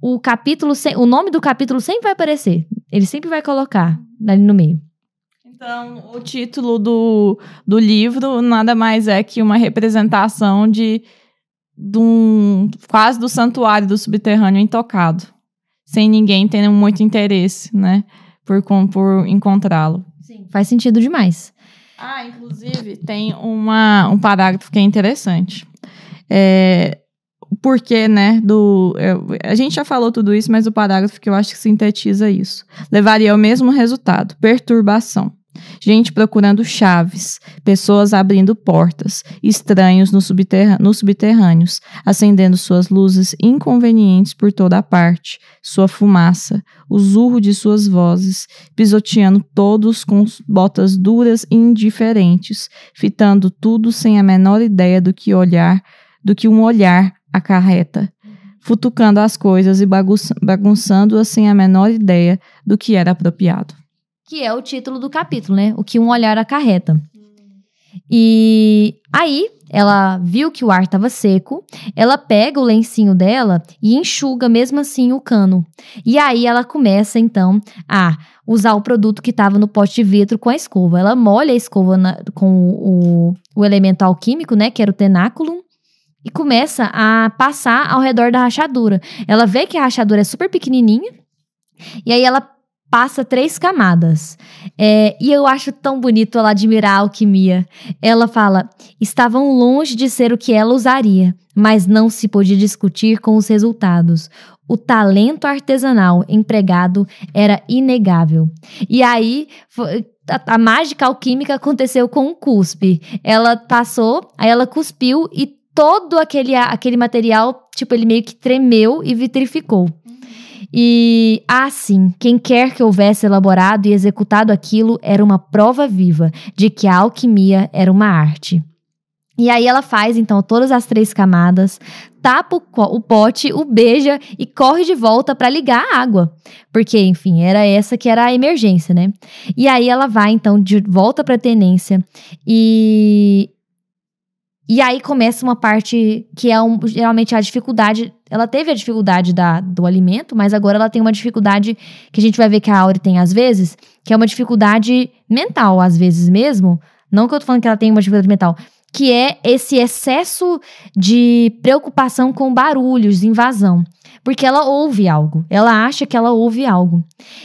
o capítulo. O nome do capítulo sempre vai aparecer. Ele sempre vai colocar ali no meio. Então, o título do, do livro nada mais é que uma representação de, de um, quase do santuário do subterrâneo intocado. Sem ninguém tendo muito interesse, né? Por, por encontrá-lo. Sim, faz sentido demais. Ah, inclusive, tem uma, um parágrafo que é interessante. É, porque, né, do... a gente já falou tudo isso, mas o parágrafo que eu acho que sintetiza isso. Levaria ao mesmo resultado, perturbação gente procurando chaves, pessoas abrindo portas, estranhos no subterrâneos, nos subterrâneos, acendendo suas luzes inconvenientes por toda a parte, sua fumaça, o zurro de suas vozes, pisoteando todos com botas duras e indiferentes, fitando tudo sem a menor ideia do que olhar, do que um olhar acarreta futucando as coisas e bagunçando-as sem a menor ideia do que era apropriado que é o título do capítulo, né? O que um olhar acarreta. E aí, ela viu que o ar estava seco, ela pega o lencinho dela e enxuga mesmo assim o cano. E aí ela começa então a usar o produto que estava no pote de vidro com a escova. Ela molha a escova na, com o, o elemento alquímico, né, que era o tenáculo, e começa a passar ao redor da rachadura. Ela vê que a rachadura é super pequenininha, e aí ela passa três camadas. É, e eu acho tão bonito ela admirar a alquimia. Ela fala: estavam longe de ser o que ela usaria, mas não se podia discutir com os resultados. O talento artesanal empregado era inegável. E aí, a, a mágica alquímica aconteceu com um cuspe. Ela passou, aí ela cuspiu e todo aquele, aquele material, tipo, ele meio que tremeu e vitrificou. E assim, quem quer que houvesse elaborado e executado aquilo era uma prova viva de que a alquimia era uma arte. E aí ela faz então todas as três camadas, tapa o, pote, o beija e corre de volta para ligar a água, porque enfim era essa que era a emergência, né? E aí ela vai então de volta para a tenência e e aí começa uma parte que é um, geralmente a dificuldade. Ela teve a dificuldade da, do alimento, mas agora ela tem uma dificuldade que a gente vai ver que a Auri tem às vezes, que é uma dificuldade mental, às vezes mesmo. Não que eu tô falando que ela tem uma dificuldade mental, que é esse excesso de preocupação com barulhos, invasão. Porque ela ouve algo, ela acha que ela ouve algo.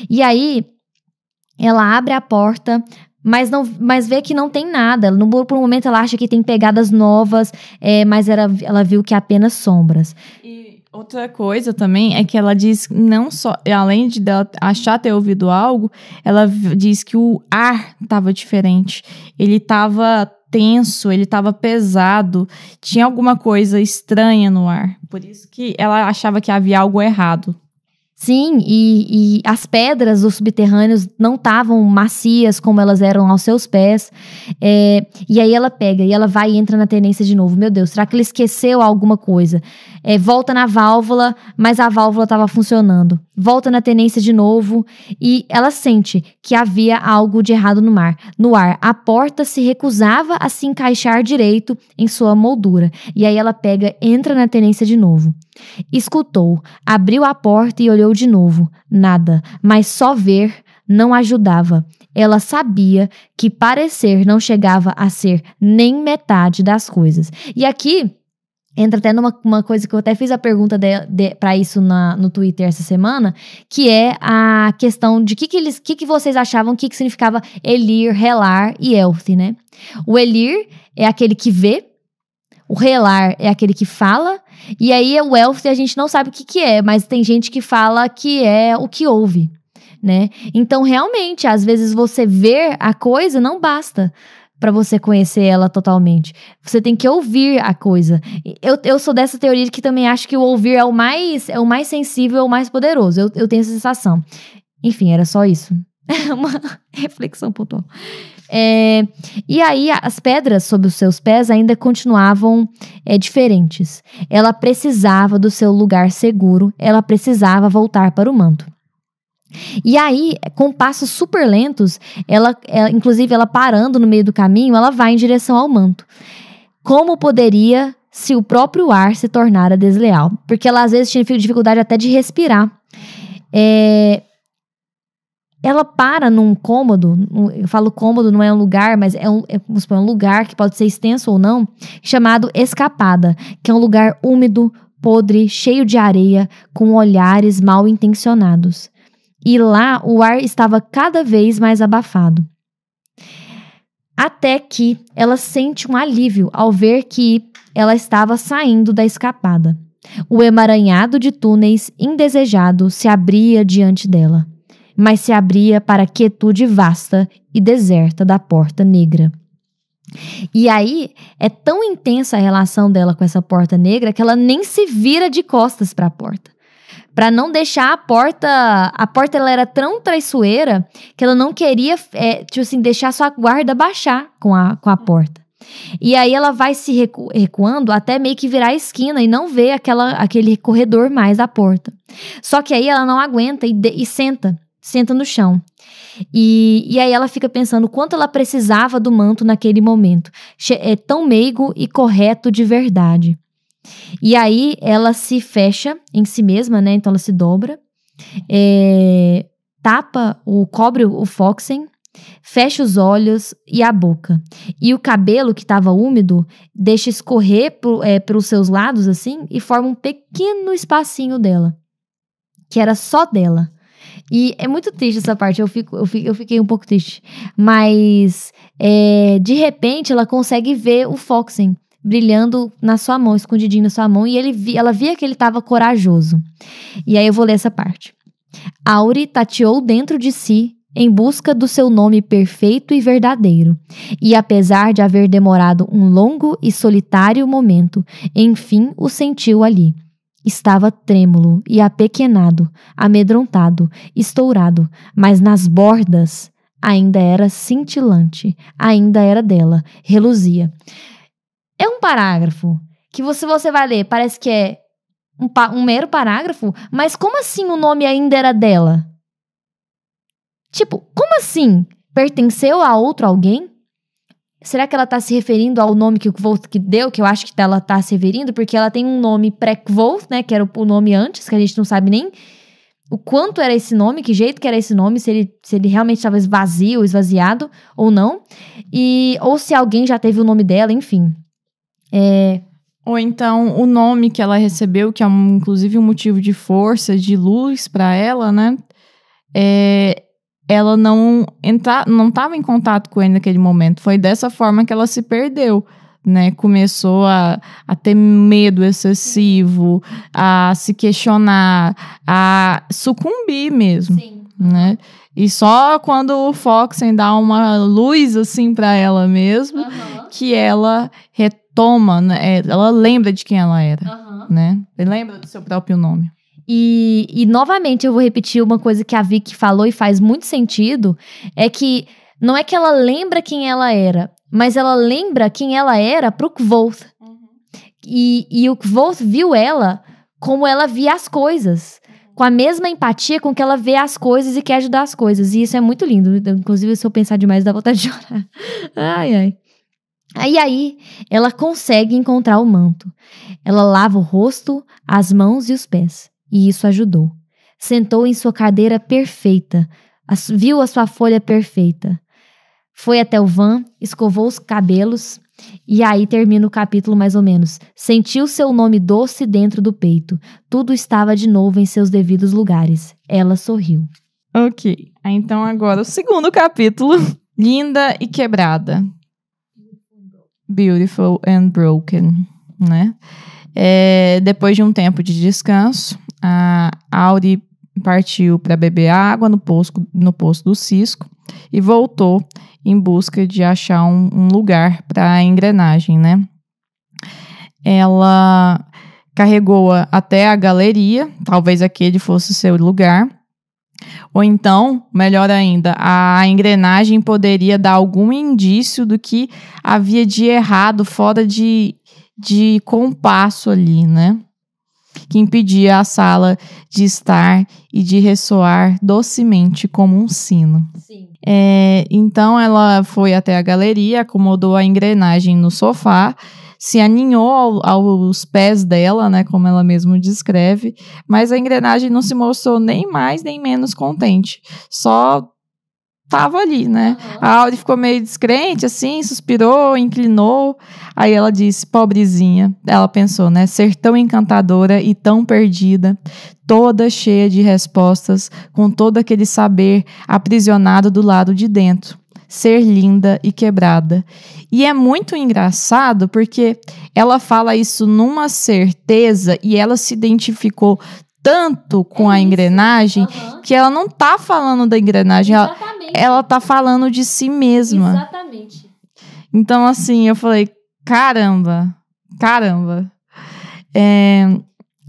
E aí, ela abre a porta mas não mas vê que não tem nada. No, por um momento ela acha que tem pegadas novas, é, mas era, ela viu que é apenas sombras. E outra coisa também é que ela diz não só, além de dela achar ter ouvido algo, ela diz que o ar estava diferente. Ele estava tenso, ele estava pesado, tinha alguma coisa estranha no ar. Por isso que ela achava que havia algo errado Sim, e, e, as pedras dos subterrâneos não estavam macias como elas eram aos seus pés. É, e aí ela pega e ela vai e entra na tenência de novo. Meu Deus, será que ele esqueceu alguma coisa? É, volta na válvula, mas a válvula estava funcionando. Volta na tenência de novo e ela sente que havia algo de errado no mar. No ar, a porta se recusava a se encaixar direito em sua moldura. E aí ela pega, entra na tenência de novo. Escutou, abriu a porta e olhou de novo. Nada, mas só ver não ajudava. Ela sabia que parecer não chegava a ser nem metade das coisas. E aqui entra até numa uma coisa que eu até fiz a pergunta para isso na, no Twitter essa semana, que é a questão de que que eles, que que vocês achavam que, que significava Elir, Relar e Elth, né? O Elir é aquele que vê, o Relar é aquele que fala e aí o elf a gente não sabe o que, que é, mas tem gente que fala que é o que ouve, né? Então, realmente, às vezes você ver a coisa não basta para você conhecer ela totalmente. Você tem que ouvir a coisa. Eu, eu sou dessa teoria que também acho que o ouvir é o mais, é o mais sensível, é o mais poderoso. Eu, eu tenho essa sensação. Enfim, era só isso. Uma reflexão pontual. É, e aí, as pedras sob os seus pés ainda continuavam é, diferentes. Ela precisava do seu lugar seguro, ela precisava voltar para o manto. E aí, com passos super lentos, ela, ela, inclusive ela parando no meio do caminho, ela vai em direção ao manto. Como poderia se o próprio ar se tornara desleal? Porque ela às vezes tinha dificuldade até de respirar. É, ela para num cômodo, eu falo cômodo, não é um lugar, mas é um, é, supor, um lugar que pode ser extenso ou não, chamado Escapada, que é um lugar úmido, podre, cheio de areia, com olhares mal intencionados. E lá o ar estava cada vez mais abafado. Até que ela sente um alívio ao ver que ela estava saindo da escapada. O emaranhado de túneis indesejado se abria diante dela mas se abria para a quietude vasta e deserta da porta negra. E aí é tão intensa a relação dela com essa porta negra que ela nem se vira de costas para a porta. Para não deixar a porta. A porta ela era tão traiçoeira que ela não queria, é, tipo assim, deixar sua guarda baixar com a, com a porta. E aí ela vai se recu recuando até meio que virar a esquina e não ver aquela, aquele corredor mais da porta. Só que aí ela não aguenta e, e senta senta no chão. E, e aí ela fica pensando quanto ela precisava do manto naquele momento. É tão meigo e correto de verdade. E aí ela se fecha em si mesma, né? Então ela se dobra, é, tapa o cobre o Foxen, fecha os olhos e a boca. E o cabelo que estava úmido deixa escorrer pro, é, pelos seus lados assim e forma um pequeno espacinho dela, que era só dela. E é muito triste essa parte, eu, fico, eu, fico, eu fiquei um pouco triste. Mas, é, de repente, ela consegue ver o Foxen brilhando na sua mão, escondidinho na sua mão, e ele, ela via que ele estava corajoso. E aí eu vou ler essa parte. Auri tateou dentro de si em busca do seu nome perfeito e verdadeiro. E apesar de haver demorado um longo e solitário momento, enfim o sentiu ali Estava trêmulo e apequenado, amedrontado, estourado, mas nas bordas ainda era cintilante, ainda era dela, reluzia. É um parágrafo que você, você vai ler, parece que é um, um mero parágrafo, mas como assim o nome ainda era dela? Tipo, como assim? Pertenceu a outro alguém? Será que ela está se referindo ao nome que o Kvolt que deu, que eu acho que ela está se referindo, porque ela tem um nome pré-Kvolt, né, que era o nome antes, que a gente não sabe nem o quanto era esse nome, que jeito que era esse nome, se ele, se ele realmente estava vazio, esvaziado ou não, e ou se alguém já teve o nome dela, enfim. É... Ou então o nome que ela recebeu, que é um, inclusive um motivo de força, de luz para ela, né? É, ela não entra, não estava em contato com ele naquele momento. Foi dessa forma que ela se perdeu. Né, começou a, a ter medo excessivo, a se questionar, a sucumbir mesmo, Sim. Né? E só quando o Foxen dá uma luz assim para ela mesma, uhum. que ela retoma, né? ela lembra de quem ela era, uhum. né? Lembra do seu próprio nome. E, e novamente eu vou repetir uma coisa que a Vicky falou e faz muito sentido: é que não é que ela lembra quem ela era, mas ela lembra quem ela era pro Kvoth. Uhum. E, e o Kvoth viu ela como ela via as coisas. Com a mesma empatia com que ela vê as coisas e quer ajudar as coisas. E isso é muito lindo. Inclusive, se eu pensar demais, dá vontade de chorar. Ai, ai. Aí, ela consegue encontrar o manto. Ela lava o rosto, as mãos e os pés. E isso ajudou. Sentou em sua cadeira perfeita. Viu a sua folha perfeita. Foi até o van, escovou os cabelos, e aí termina o capítulo mais ou menos. Sentiu seu nome doce dentro do peito. Tudo estava de novo em seus devidos lugares. Ela sorriu. Ok. Então agora o segundo capítulo. Linda e quebrada. Beautiful and broken, né? É, depois de um tempo de descanso, a Auri partiu para beber água no posto, no posto do Cisco e voltou em busca de achar um, um lugar para a engrenagem, né? Ela carregou-a até a galeria, talvez aquele fosse seu lugar. Ou então, melhor ainda, a engrenagem poderia dar algum indício do que havia de errado fora de, de compasso ali, né? Que impedia a sala de estar e de ressoar docemente como um sino. Sim. É, então ela foi até a galeria, acomodou a engrenagem no sofá, se aninhou ao, aos pés dela, né, como ela mesma descreve, mas a engrenagem não se mostrou nem mais nem menos contente, só tava ali, né? Uhum. A Audi ficou meio descrente, assim, suspirou, inclinou. Aí ela disse, pobrezinha. Ela pensou, né? Ser tão encantadora e tão perdida, toda cheia de respostas, com todo aquele saber aprisionado do lado de dentro. Ser linda e quebrada. E é muito engraçado porque ela fala isso numa certeza e ela se identificou tanto com é a engrenagem uhum. que ela não tá falando da engrenagem, ela, ela tá falando de si mesma. Exatamente. Então, assim, eu falei, caramba, caramba. É,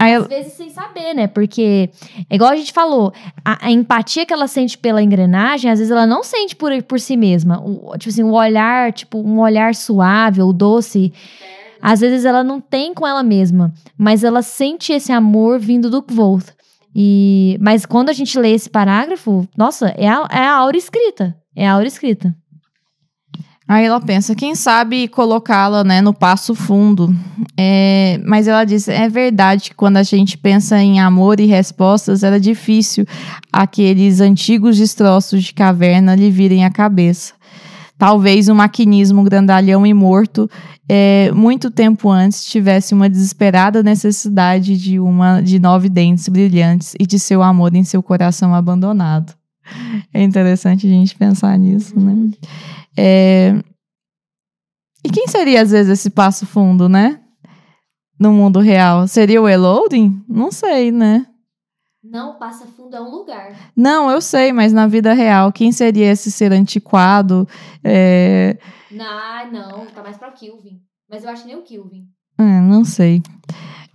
Aí Às vezes sem saber, né? Porque, é igual a gente falou, a, a, empatia que ela sente pela engrenagem, às vezes ela não sente por, por si mesma. O, tipo assim, o olhar, tipo, um olhar suave ou doce. Às vezes ela não tem com ela mesma, mas ela sente esse amor vindo do Kvoth. E, mas quando a gente lê esse parágrafo, nossa, é a, é a aura escrita. É a aura escrita. Aí ela pensa, quem sabe colocá-la né, no passo fundo. É, mas ela diz: é verdade que quando a gente pensa em amor e respostas, era difícil aqueles antigos destroços de caverna lhe virem à cabeça. Talvez um maquinismo grandalhão e morto, é, muito tempo antes, tivesse uma desesperada necessidade de uma de nove dentes brilhantes e de seu amor em seu coração abandonado. É interessante a gente pensar nisso, né? É... E quem seria, às vezes, esse passo fundo, né? No mundo real? Seria o Eloding? Não sei, né? Não, passa fundo é um lugar. Não, eu sei, mas na vida real, quem seria esse ser antiquado? É... Não, não, tá mais pra Kilvin. Mas eu acho nem o Kilvin. É, não sei.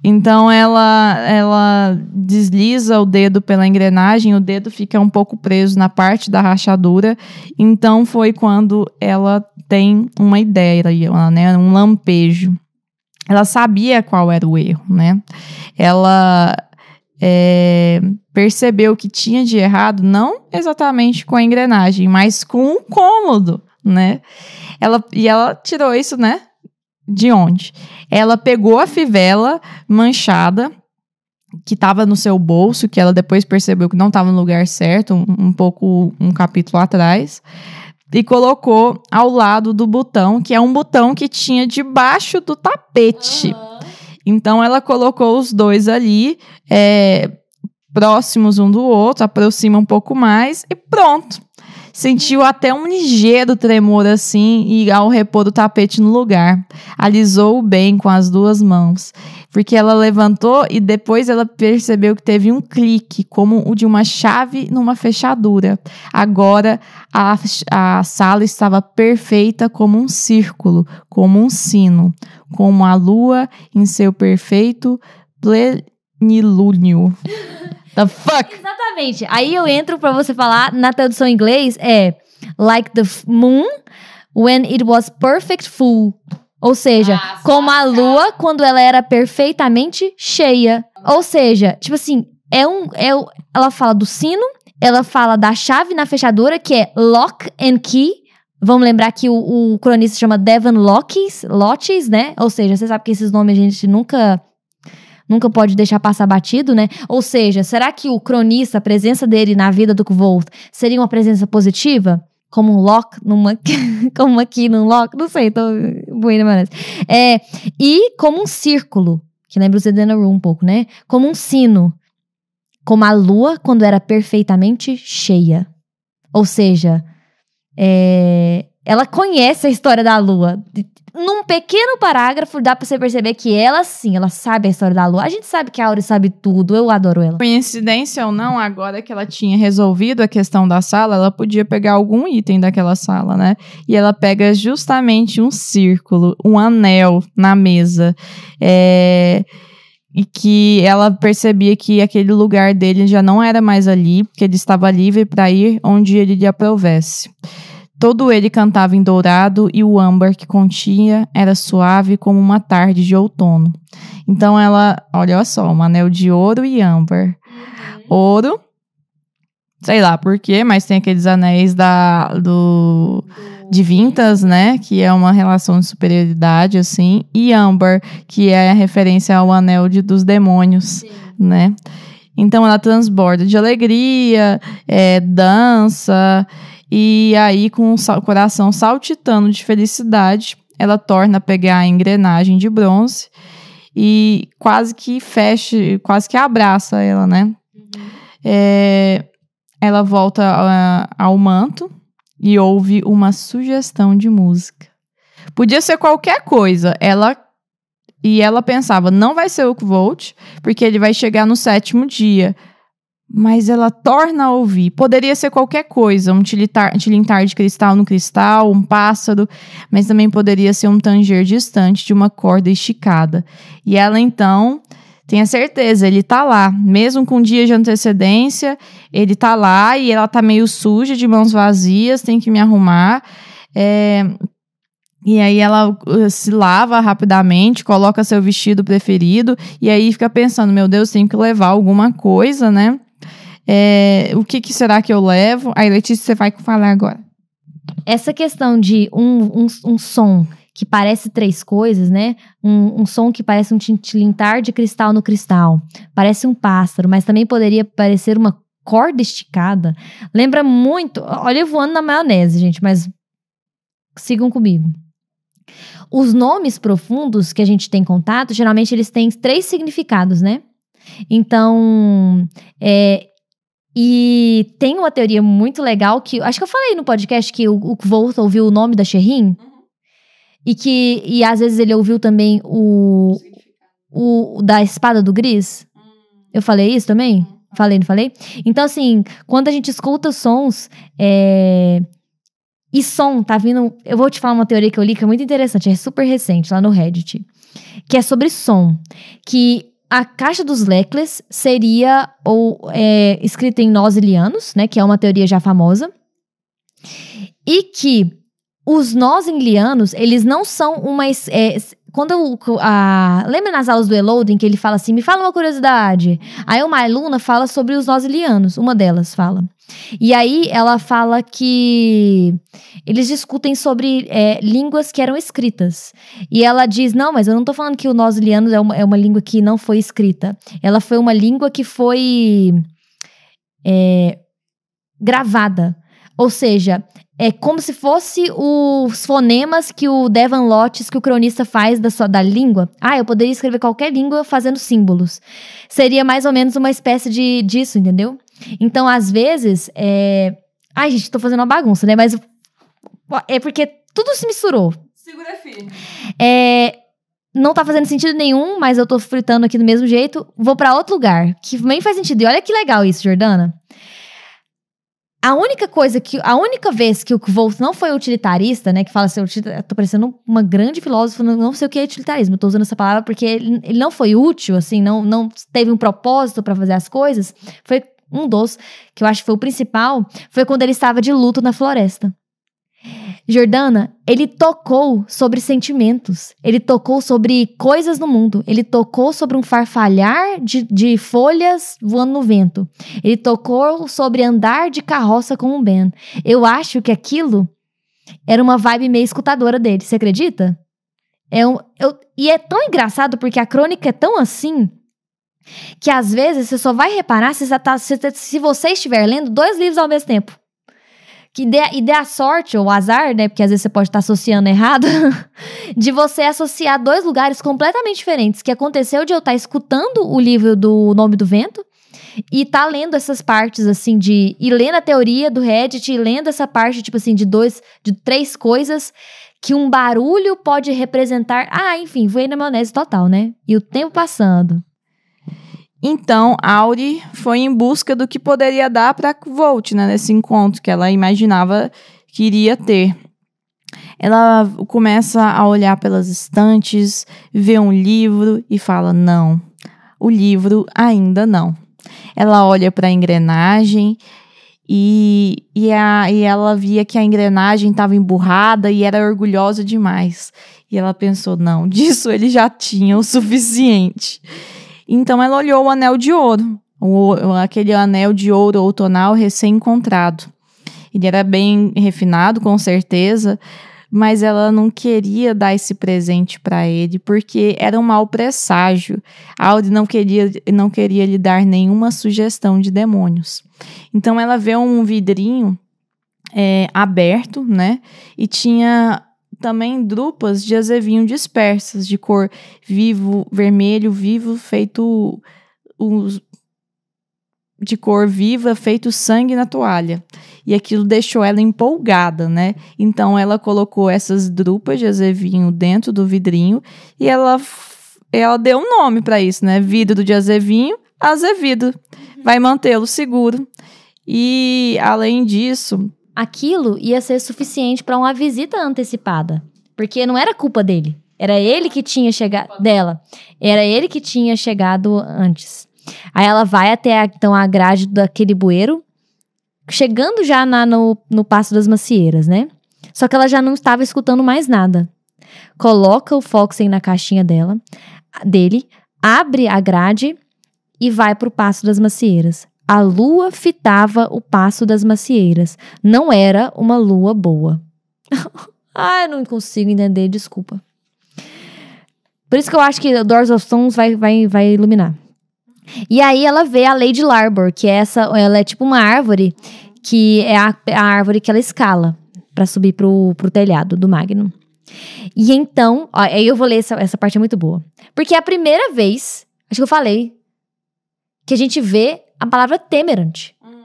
Então ela ela desliza o dedo pela engrenagem, o dedo fica um pouco preso na parte da rachadura. Então foi quando ela tem uma ideia, né, um lampejo. Ela sabia qual era o erro, né? Ela é, percebeu que tinha de errado, não exatamente com a engrenagem, mas com o cômodo, né? Ela, e ela tirou isso, né? De onde? Ela pegou a fivela manchada que estava no seu bolso, que ela depois percebeu que não estava no lugar certo, um, um, pouco um capítulo atrás, e colocou ao lado do botão, que é um botão que tinha debaixo do tapete. Uhum. Então ela colocou os dois ali, é, próximos um do outro, aproxima um pouco mais e pronto sentiu até um ligeiro tremor assim e ao repor o tapete no lugar. Alisou-o bem com as duas mãos, porque ela levantou e depois ela percebeu que teve um clique, como o de uma chave numa fechadura. Agora a, a sala estava perfeita como um círculo, como um sino, como a lua em seu perfeito ple, plenilúnio. The fuck? Exatamente. Aí eu entro pra você falar, na tradução em inglês, é like the moon when it was perfect full. Ou seja, Ah, como a lua quando ela era perfeitamente cheia. Ou seja, tipo assim, é um. É, ela fala do sino, ela fala da chave na fechadura, que é lock and key. Vamos lembrar que o, o cronista chama Devon Locks, Lotches, né? Ou seja, você sabe que esses nomes a gente nunca nunca pode deixar passar batido, né? Ou seja, será que o cronista, a presença dele na vida do Kvolt, seria uma presença positiva? Como um lock numa. como key num lock? Não sei, tô buena, mas. É, e como um círculo, que lembra o Zedena Room um pouco, né? Como um sino. Como a lua quando era perfeitamente cheia. Ou seja, é, ela conhece a história da lua. Num pequeno parágrafo, dá pra você perceber que ela, sim, ela sabe a história da lua. A gente sabe que a Auri sabe tudo, eu adoro ela. Coincidência ou não, agora que ela tinha resolvido a questão da sala, ela podia pegar algum item daquela sala, né? E ela pega justamente um círculo, um anel na mesa. É, E que ela percebia que aquele lugar dele já não era mais ali, que ele estava livre para ir onde ele lhe aprovesse. Todo ele cantava em dourado e o âmbar que continha era suave como uma tarde de outono. Então ela, olha só, um anel de ouro e âmbar. Ouro, sei lá por quê, mas tem aqueles anéis da, do, de vintas, né? Que é uma relação de superioridade, assim. E âmbar, que é a referência ao anel de, dos demônios, né? Então ela transborda de alegria, é, dança, e aí com o coração saltitando de felicidade, ela torna a pegar a engrenagem de bronze e quase que fecha, quase que abraça ela, né? É, ela volta a- ao manto e ouve uma sugestão de música. Podia ser qualquer coisa. Ela e ela pensava, não vai ser o Volt, porque ele vai chegar no sétimo dia. Mas ela torna a ouvir. Poderia ser qualquer coisa, um tilintar de cristal no cristal, um pássaro, mas também poderia ser um tanger distante de uma corda esticada. E ela então tem a certeza, ele tá lá, mesmo com dias de antecedência, ele tá lá e ela tá meio suja, de mãos vazias, tem que me arrumar. É, e aí ela uh, se lava rapidamente, coloca seu vestido preferido e aí fica pensando, meu Deus, tenho que levar alguma coisa, né? É, o que, que será que eu levo? Aí, Letícia, você vai falar agora. Essa questão de um, um, um som que parece três coisas, né? Um, um som que parece um tintilintar de cristal no cristal. Parece um pássaro, mas também poderia parecer uma corda esticada. Lembra muito. Olha, eu voando na maionese, gente, mas sigam comigo. Os nomes profundos que a gente tem contato, geralmente eles têm três significados, né? Então, é, e tem uma teoria muito legal que. Acho que eu falei no podcast que o, o Volta ouviu o nome da Sherrin. E que. E às vezes ele ouviu também o. O da espada do Gris. Eu falei isso também? Falei, não falei? Então, assim, quando a gente escuta sons. É... E som, tá vindo. Eu vou te falar uma teoria que eu li que é muito interessante, é super recente, lá no Reddit. Que é sobre som. Que a caixa dos Leclerc seria ou é, escrita em nós ilianos, né, que é uma teoria já famosa, e que os nós ilianos, eles não são uma é, quando o- a, lembra nas aulas do Elodin que ele fala assim, me fala uma curiosidade. Aí uma aluna fala sobre os nós ilianos, uma delas fala. E aí ela fala que eles discutem sobre é, línguas que eram escritas. E ela diz: não, mas eu não tô falando que o nós ilianos é uma, é uma língua que não foi escrita. Ela foi uma língua que foi é, gravada. Ou seja, é como se fosse os fonemas que o Devon Lottis, que o cronista faz da sua da língua. Ah, eu poderia escrever qualquer língua fazendo símbolos. Seria mais ou menos uma espécie de disso, entendeu? Então, às vezes, é... Ai, gente, tô fazendo uma bagunça, né? Mas é porque tudo se misturou. Segura firme. É, não tá fazendo sentido nenhum, mas eu tô fritando aqui do mesmo jeito. Vou pra outro lugar, que nem faz sentido. E olha que legal isso, Jordana. A única coisa que. A única vez que o Kvolt não foi utilitarista, né? Que fala assim, eu tô parecendo uma grande filósofa, não sei o que é utilitarismo. Eu tô usando essa palavra porque ele, ele não foi útil, assim, não, não teve um propósito para fazer as coisas. Foi um dos, que eu acho que foi o principal, foi quando ele estava de luto na floresta. Jordana, ele tocou sobre sentimentos, ele tocou sobre coisas no mundo, ele tocou sobre um farfalhar de, de folhas voando no vento, ele tocou sobre andar de carroça com um Ben. Eu acho que aquilo era uma vibe meio escutadora dele, você acredita? É um, eu, e é tão engraçado porque a crônica é tão assim que às vezes você só vai reparar se, tá, se, se você estiver lendo dois livros ao mesmo tempo que dê, e dê a sorte ou azar, né? Porque às vezes você pode estar associando errado, de você associar dois lugares completamente diferentes. Que aconteceu de eu estar escutando o livro do Nome do Vento e tá lendo essas partes assim de e lendo a teoria do Reddit e lendo essa parte tipo assim de dois de três coisas que um barulho pode representar. Ah, enfim, foi na maionese total, né? E o tempo passando. Então, Auri foi em busca do que poderia dar para Volt, né, nesse encontro que ela imaginava que iria ter. Ela começa a olhar pelas estantes, vê um livro e fala: "Não, o livro ainda não". Ela olha para a engrenagem e, e, a, e ela via que a engrenagem estava emburrada e era orgulhosa demais. E ela pensou: não, disso ele já tinha o suficiente. Então ela olhou o anel de ouro, o, aquele anel de ouro outonal recém-encontrado. Ele era bem refinado, com certeza, mas ela não queria dar esse presente para ele porque era um mau presságio. Audi não queria, não queria lhe dar nenhuma sugestão de demônios. Então ela vê um vidrinho é, aberto, né? E tinha também drupas de azevinho dispersas, de cor vivo, vermelho vivo, feito os, de cor viva, feito sangue na toalha. E aquilo deixou ela empolgada, né? Então ela colocou essas drupas de azevinho dentro do vidrinho e ela ela deu um nome para isso, né? Vidro de azevinho, azevido. Vai mantê-lo seguro. E além disso, aquilo ia ser suficiente para uma visita antecipada. Porque não era culpa dele. Era ele que tinha chegado. dela. Era ele que tinha chegado antes. Aí ela vai até a, então a grade daquele bueiro, chegando já na, no, no Passo das Macieiras, né? Só que ela já não estava escutando mais nada. Coloca o Foxen na caixinha dela, dele, abre a grade e vai para o Passo das Macieiras. A lua fitava o passo das macieiras. Não era uma lua boa. ah, não consigo entender, desculpa. Por isso que eu acho que Doors of Stones vai, vai, vai iluminar. E aí ela vê a Lady Larbor, que é essa, ela é tipo uma árvore, que é a, a árvore que ela escala para subir pro, pro telhado do Magnum. E então, ó, aí eu vou ler essa, essa parte é muito boa. Porque é a primeira vez, acho que eu falei, que a gente vê a palavra Temerant. Hum.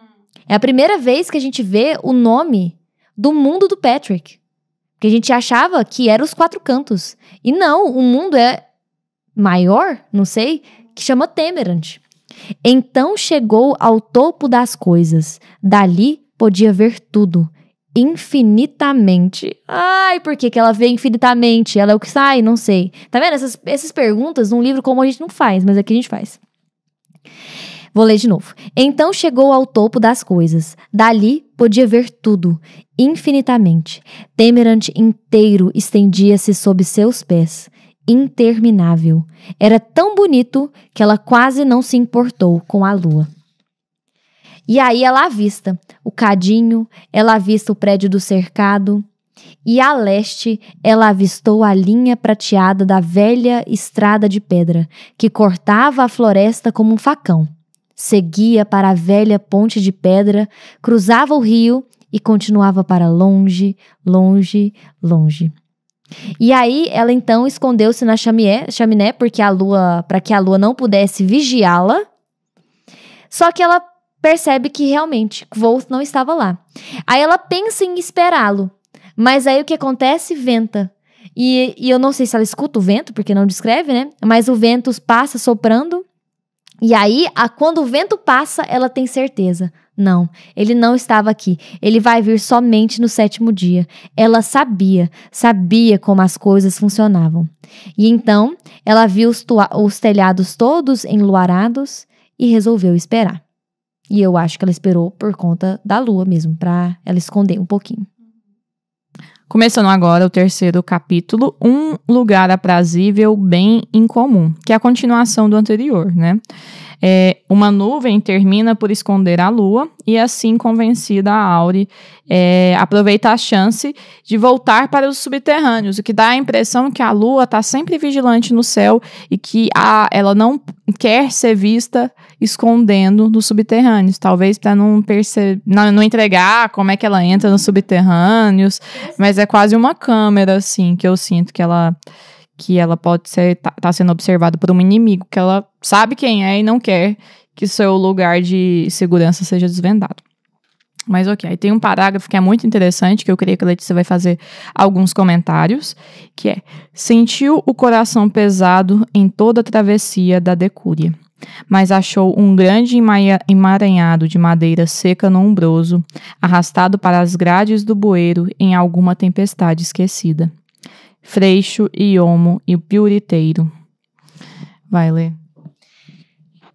É a primeira vez que a gente vê o nome do mundo do Patrick. Que a gente achava que era os quatro cantos. E não, o mundo é maior, não sei, que chama Temerant. Então chegou ao topo das coisas. Dali podia ver tudo. Infinitamente. Ai, por que, que ela vê infinitamente? Ela é o que sai? Não sei. Tá vendo? Essas, essas perguntas num livro como a gente não faz, mas aqui a gente faz. Vou ler de novo. Então chegou ao topo das coisas. Dali podia ver tudo, infinitamente. Temerant inteiro estendia-se sob seus pés. Interminável. Era tão bonito que ela quase não se importou com a lua. E aí ela avista o cadinho, ela avista o prédio do cercado, e a leste ela avistou a linha prateada da velha estrada de pedra, que cortava a floresta como um facão seguia para a velha ponte de pedra, cruzava o rio e continuava para longe, longe, longe. E aí ela então escondeu-se na chaminé, chaminé porque a lua, para que a lua não pudesse vigiá-la. Só que ela percebe que realmente Wolf não estava lá. Aí ela pensa em esperá-lo, mas aí o que acontece? Venta. E, e eu não sei se ela escuta o vento, porque não descreve, né? Mas o vento passa soprando e aí, a, quando o vento passa, ela tem certeza. Não, ele não estava aqui. Ele vai vir somente no sétimo dia. Ela sabia, sabia como as coisas funcionavam. E então ela viu os, os telhados todos enluarados e resolveu esperar. E eu acho que ela esperou por conta da lua mesmo, para ela esconder um pouquinho. Começando agora o terceiro capítulo, Um Lugar Aprazível Bem Incomum, que é a continuação do anterior, né? É, uma nuvem termina por esconder a lua e assim convencida a Auri é, aproveita a chance de voltar para os subterrâneos, o que dá a impressão que a lua está sempre vigilante no céu e que a, ela não quer ser vista escondendo nos subterrâneos, talvez para não, não, não entregar como é que ela entra nos subterrâneos, mas é quase uma câmera assim que eu sinto que ela que ela pode ser tá, tá sendo observada por um inimigo que ela sabe quem é e não quer que seu lugar de segurança seja desvendado. Mas ok, aí tem um parágrafo que é muito interessante, que eu creio que a Letícia vai fazer alguns comentários, que é, sentiu o coração pesado em toda a travessia da decúria, mas achou um grande emaranhado de madeira seca no umbroso, arrastado para as grades do bueiro em alguma tempestade esquecida. Freixo, e o Piuriteiro. Vai ler.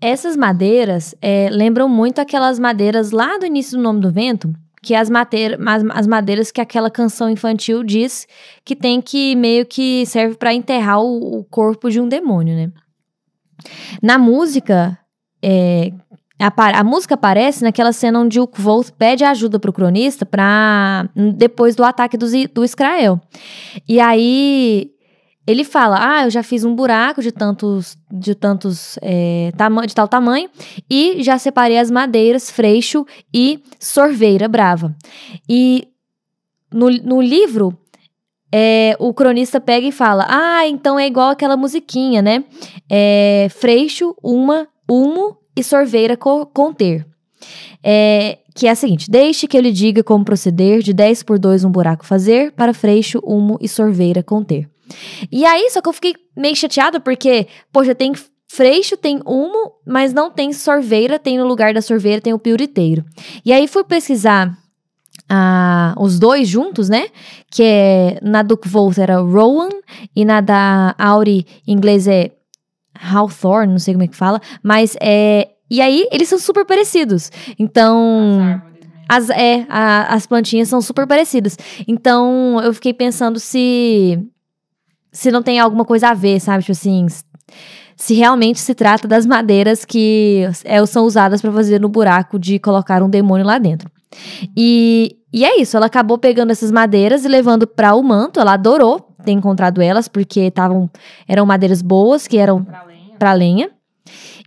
Essas madeiras é, lembram muito aquelas madeiras lá do início do Nome do Vento, que as, madeira, as, as madeiras que aquela canção infantil diz que tem que meio que serve para enterrar o, o, corpo de um demônio, né? Na música, é, a, a, música aparece naquela cena onde o Kvoth pede ajuda pro cronista para depois do ataque do, do Israel. E aí ele fala: Ah, eu já fiz um buraco de tantos, de tantos, é, de tal tamanho e já separei as madeiras, freixo e sorveira brava. E no, no livro é, o cronista pega e fala: Ah, então é igual aquela musiquinha, né? É, freixo, uma, humo e sorveira co conter. É, que é a seguinte: deixe que eu lhe diga como proceder, de 10 por 2 um buraco fazer, para freixo, humo e sorveira conter. E aí, só que eu fiquei meio chateada porque, poxa, tem freixo, tem humo, mas não tem sorveira, tem no lugar da sorveira, tem o piuriteiro. E aí fui pesquisar ah, os dois juntos, né? Que é na do Volt era Rowan e na da Auri em inglês é Hawthorne, não sei como é que fala, mas é. E aí, eles são super parecidos. Então. As, é, a, as plantinhas são super parecidas. Então, eu fiquei pensando se. Se não tem alguma coisa a ver, sabe? Tipo assim. Se realmente se trata das madeiras que é, são usadas para fazer no buraco de colocar um demônio lá dentro. E, e é isso, ela acabou pegando essas madeiras e levando para o manto. Ela adorou ter encontrado elas, porque estavam eram madeiras boas, que eram para lenha.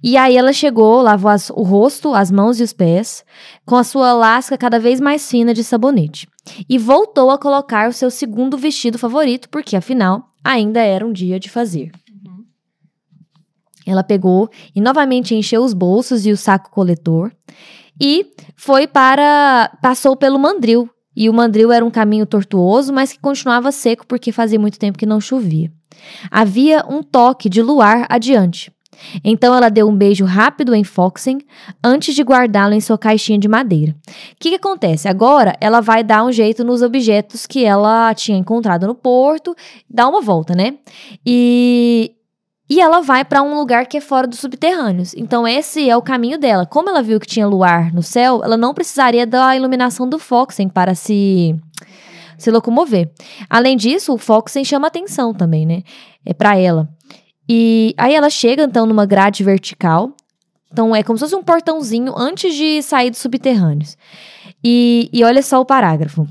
E aí ela chegou, lavou as, o rosto, as mãos e os pés, com a sua lasca cada vez mais fina de sabonete. E voltou a colocar o seu segundo vestido favorito, porque afinal ainda era um dia de fazer. Uhum. Ela pegou e novamente encheu os bolsos e o saco coletor e foi para. passou pelo mandril. E o mandril era um caminho tortuoso, mas que continuava seco porque fazia muito tempo que não chovia. Havia um toque de luar adiante. Então ela deu um beijo rápido em Foxen antes de guardá-lo em sua caixinha de madeira. O que, que, acontece? Agora ela vai dar um jeito nos objetos que ela tinha encontrado no porto, dá uma volta, né? E, e ela vai para um lugar que é fora dos subterrâneos. Então esse é o caminho dela. Como ela viu que tinha luar no céu, ela não precisaria da iluminação do Foxen para se se locomover. Além disso, o Foxen chama atenção também, né? É para ela. E aí ela chega então numa grade vertical. Então é como se fosse um portãozinho antes de sair dos subterrâneos. E, e olha só o parágrafo.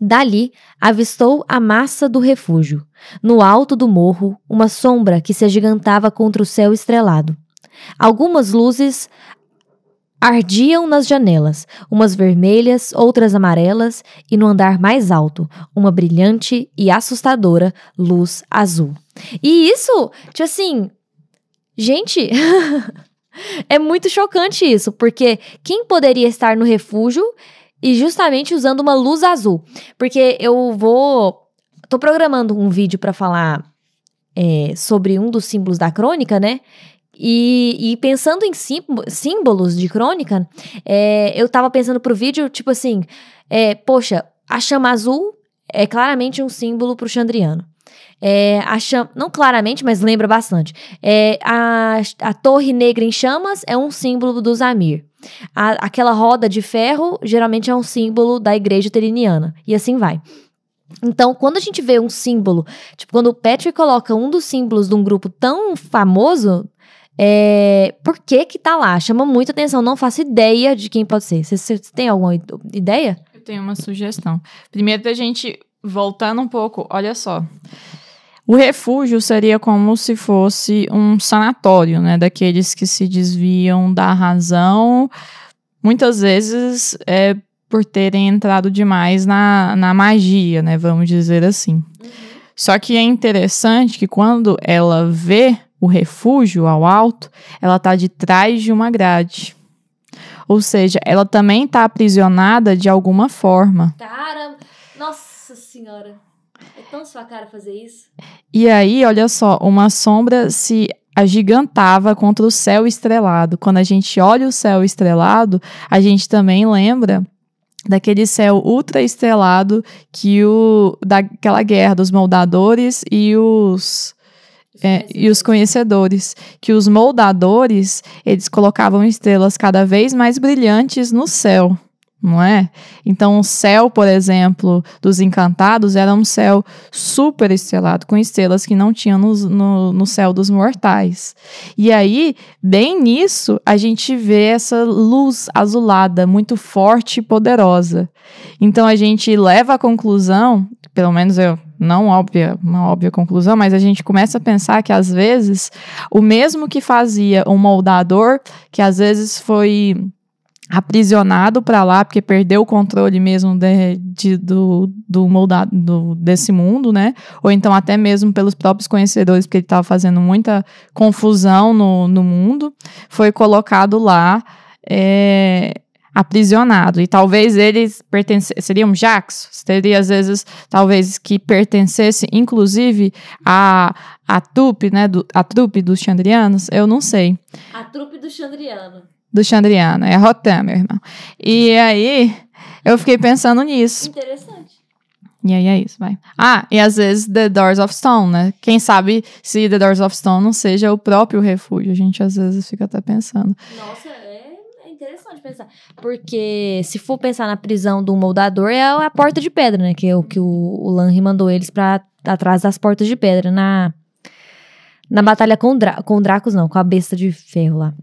Dali, avistou a massa do refúgio. No alto do morro, uma sombra que se agigantava contra o céu estrelado. Algumas luzes Ardiam nas janelas, umas vermelhas, outras amarelas, e no andar mais alto, uma brilhante e assustadora luz azul. E isso, tipo assim, gente, é muito chocante isso, porque quem poderia estar no refúgio e justamente usando uma luz azul? Porque eu vou. Tô programando um vídeo para falar é, sobre um dos símbolos da crônica, né? E, e pensando em símbolos de crônica, é, eu tava pensando pro vídeo, tipo assim, é, poxa, a chama azul é claramente um símbolo pro Chandriano. É, a chama, não claramente, mas lembra bastante. É, a, a torre negra em chamas é um símbolo do Zamir. A, aquela roda de ferro geralmente é um símbolo da igreja teriniana. E assim vai. Então, quando a gente vê um símbolo, tipo, quando o Patrick coloca um dos símbolos de um grupo tão famoso, é, por que que tá lá? Chama muita atenção. Não faço ideia de quem pode ser. Você tem alguma ideia? Eu tenho uma sugestão. Primeiro, da gente voltando um pouco, olha só. O refúgio seria como se fosse um sanatório, né? Daqueles que se desviam da razão, muitas vezes é por terem entrado demais na, na magia, né? Vamos dizer assim. Uhum. Só que é interessante que quando ela vê o refúgio ao alto, ela está de trás de uma grade. Ou seja, ela também está aprisionada de alguma forma. Cara, nossa senhora. É tão sua cara fazer isso. E aí, olha só, uma sombra se agigantava contra o céu estrelado. Quando a gente olha o céu estrelado, a gente também lembra daquele céu ultra estrelado que o daquela guerra dos moldadores e os é, e os conhecedores, que os moldadores, eles colocavam estrelas cada vez mais brilhantes no céu não é? Então, o céu, por exemplo, dos encantados era um céu super estrelado, com estrelas que não tinham no, no, no, céu dos mortais. E aí, bem nisso, a gente vê essa luz azulada, muito forte e poderosa. Então, a gente leva à conclusão, pelo menos eu. Não óbvia, uma óbvia conclusão, mas a gente começa a pensar que às vezes o mesmo que fazia um moldador, que às vezes foi aprisionado para lá, porque perdeu o controle mesmo de, de, do, do moldado do, desse mundo, né? Ou então até mesmo pelos próprios conhecedores, porque ele estava fazendo muita confusão no, no mundo, foi colocado lá é, aprisionado. E talvez eles pertencessem, seriam Jax, teria às vezes, talvez, que pertencesse, inclusive, a, a trupe, né? Do, a trupe dos Chandrianos, eu não sei. A trupe do Chandriano do Chandriano, é Rotan, meu irmão. E aí, eu fiquei pensando nisso. Interessante. E aí é isso, vai. Ah, e às vezes The Doors of Stone, né? Quem sabe se The Doors of Stone não seja o próprio refúgio. A gente às vezes fica até pensando. Nossa, interessante pensar. Porque se for pensar na prisão do moldador, é a porta de pedra, né? Que é o que o, o Lanry mandou eles para atrás das portas de pedra na, na batalha com, Dra com Dracos, não, com a besta de ferro lá.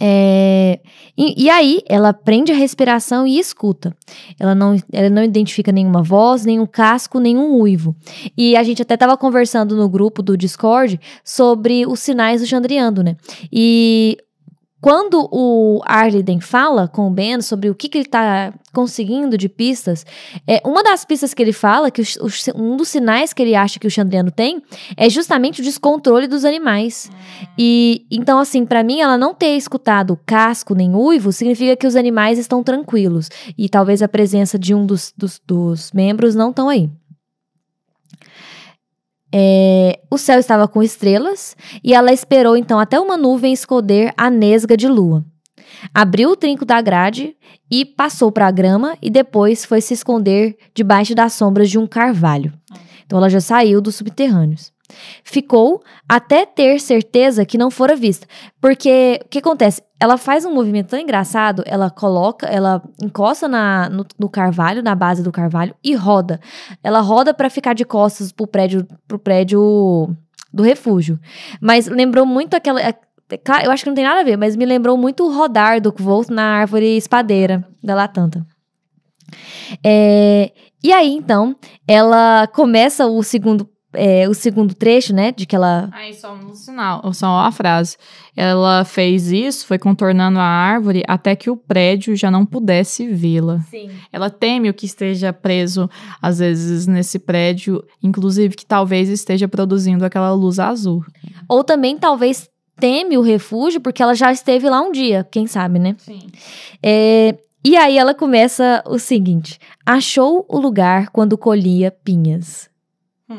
É, e, e, aí ela prende a respiração e escuta. Ela não, ela não identifica nenhuma voz, nenhum casco, nenhum uivo. E a gente até estava conversando no grupo do Discord sobre os sinais do Chandriando, né? E quando o Arliden fala com o Ben sobre o que, que ele está conseguindo de pistas, é, uma das pistas que ele fala, que o, o, um dos sinais que ele acha que o Chandriano tem, é justamente o descontrole dos animais. E então, assim, para mim, ela não ter escutado casco nem uivo significa que os animais estão tranquilos. E talvez a presença de um dos, dos, dos membros não estão aí. É, o céu estava com estrelas e ela esperou então até uma nuvem esconder a nesga de lua. Abriu o trinco da grade e passou para a grama e depois foi se esconder debaixo das sombras de um carvalho. Então ela já saiu dos subterrâneos. Ficou até ter certeza que não fora vista. Porque o que acontece? Ela faz um movimento tão engraçado, ela coloca, ela encosta na, no, no carvalho, na base do carvalho, e roda. Ela roda para ficar de costas pro prédio, pro prédio do refúgio. Mas lembrou muito aquela. Eu acho que não tem nada a ver, mas me lembrou muito o rodar do Volt na árvore espadeira da Latanta. É, e aí, então, ela começa o segundo é, o segundo trecho, né, de que ela... Aí, só um sinal, só a frase. Ela fez isso, foi contornando a árvore até que o prédio já não pudesse vê-la. Sim. Ela teme o que esteja preso, às vezes, nesse prédio, inclusive que talvez esteja produzindo aquela luz azul. Ou também, talvez, teme o refúgio porque ela já esteve lá um dia, quem sabe, né? Sim. É, e aí ela começa o seguinte: achou o lugar quando colhia pinhas.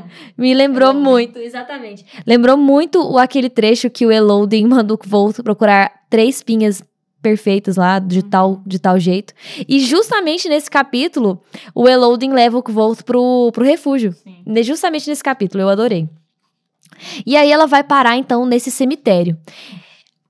Me lembrou Elodin. muito, exatamente. Lembrou muito o, aquele trecho que o Elodin mandou que volto procurar três pinhas perfeitas lá, de tal, de tal jeito. E justamente nesse capítulo, o Elodin leva o Kvolt pro, pro refúgio. Sim. Ne- Justamente nesse capítulo, eu adorei. E aí ela vai parar, então, nesse cemitério.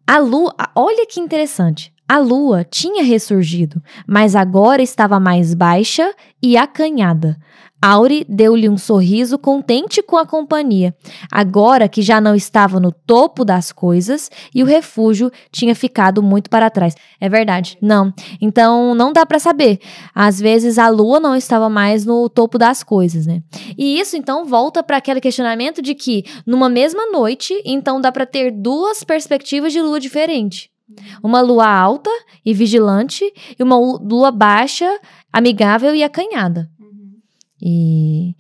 A lua, olha que interessante. A lua tinha ressurgido, mas agora estava mais baixa e acanhada. Auri deu-lhe um sorriso contente com a companhia, agora que já não estava no topo das coisas e o refúgio tinha ficado muito para trás. É verdade, não. Então não dá para saber. Às vezes a lua não estava mais no topo das coisas, né? E isso então volta para aquele questionamento de que numa mesma noite, então dá para ter duas perspectivas de lua diferente. Uma lua alta e vigilante e uma lua baixa, amigável e acanhada. E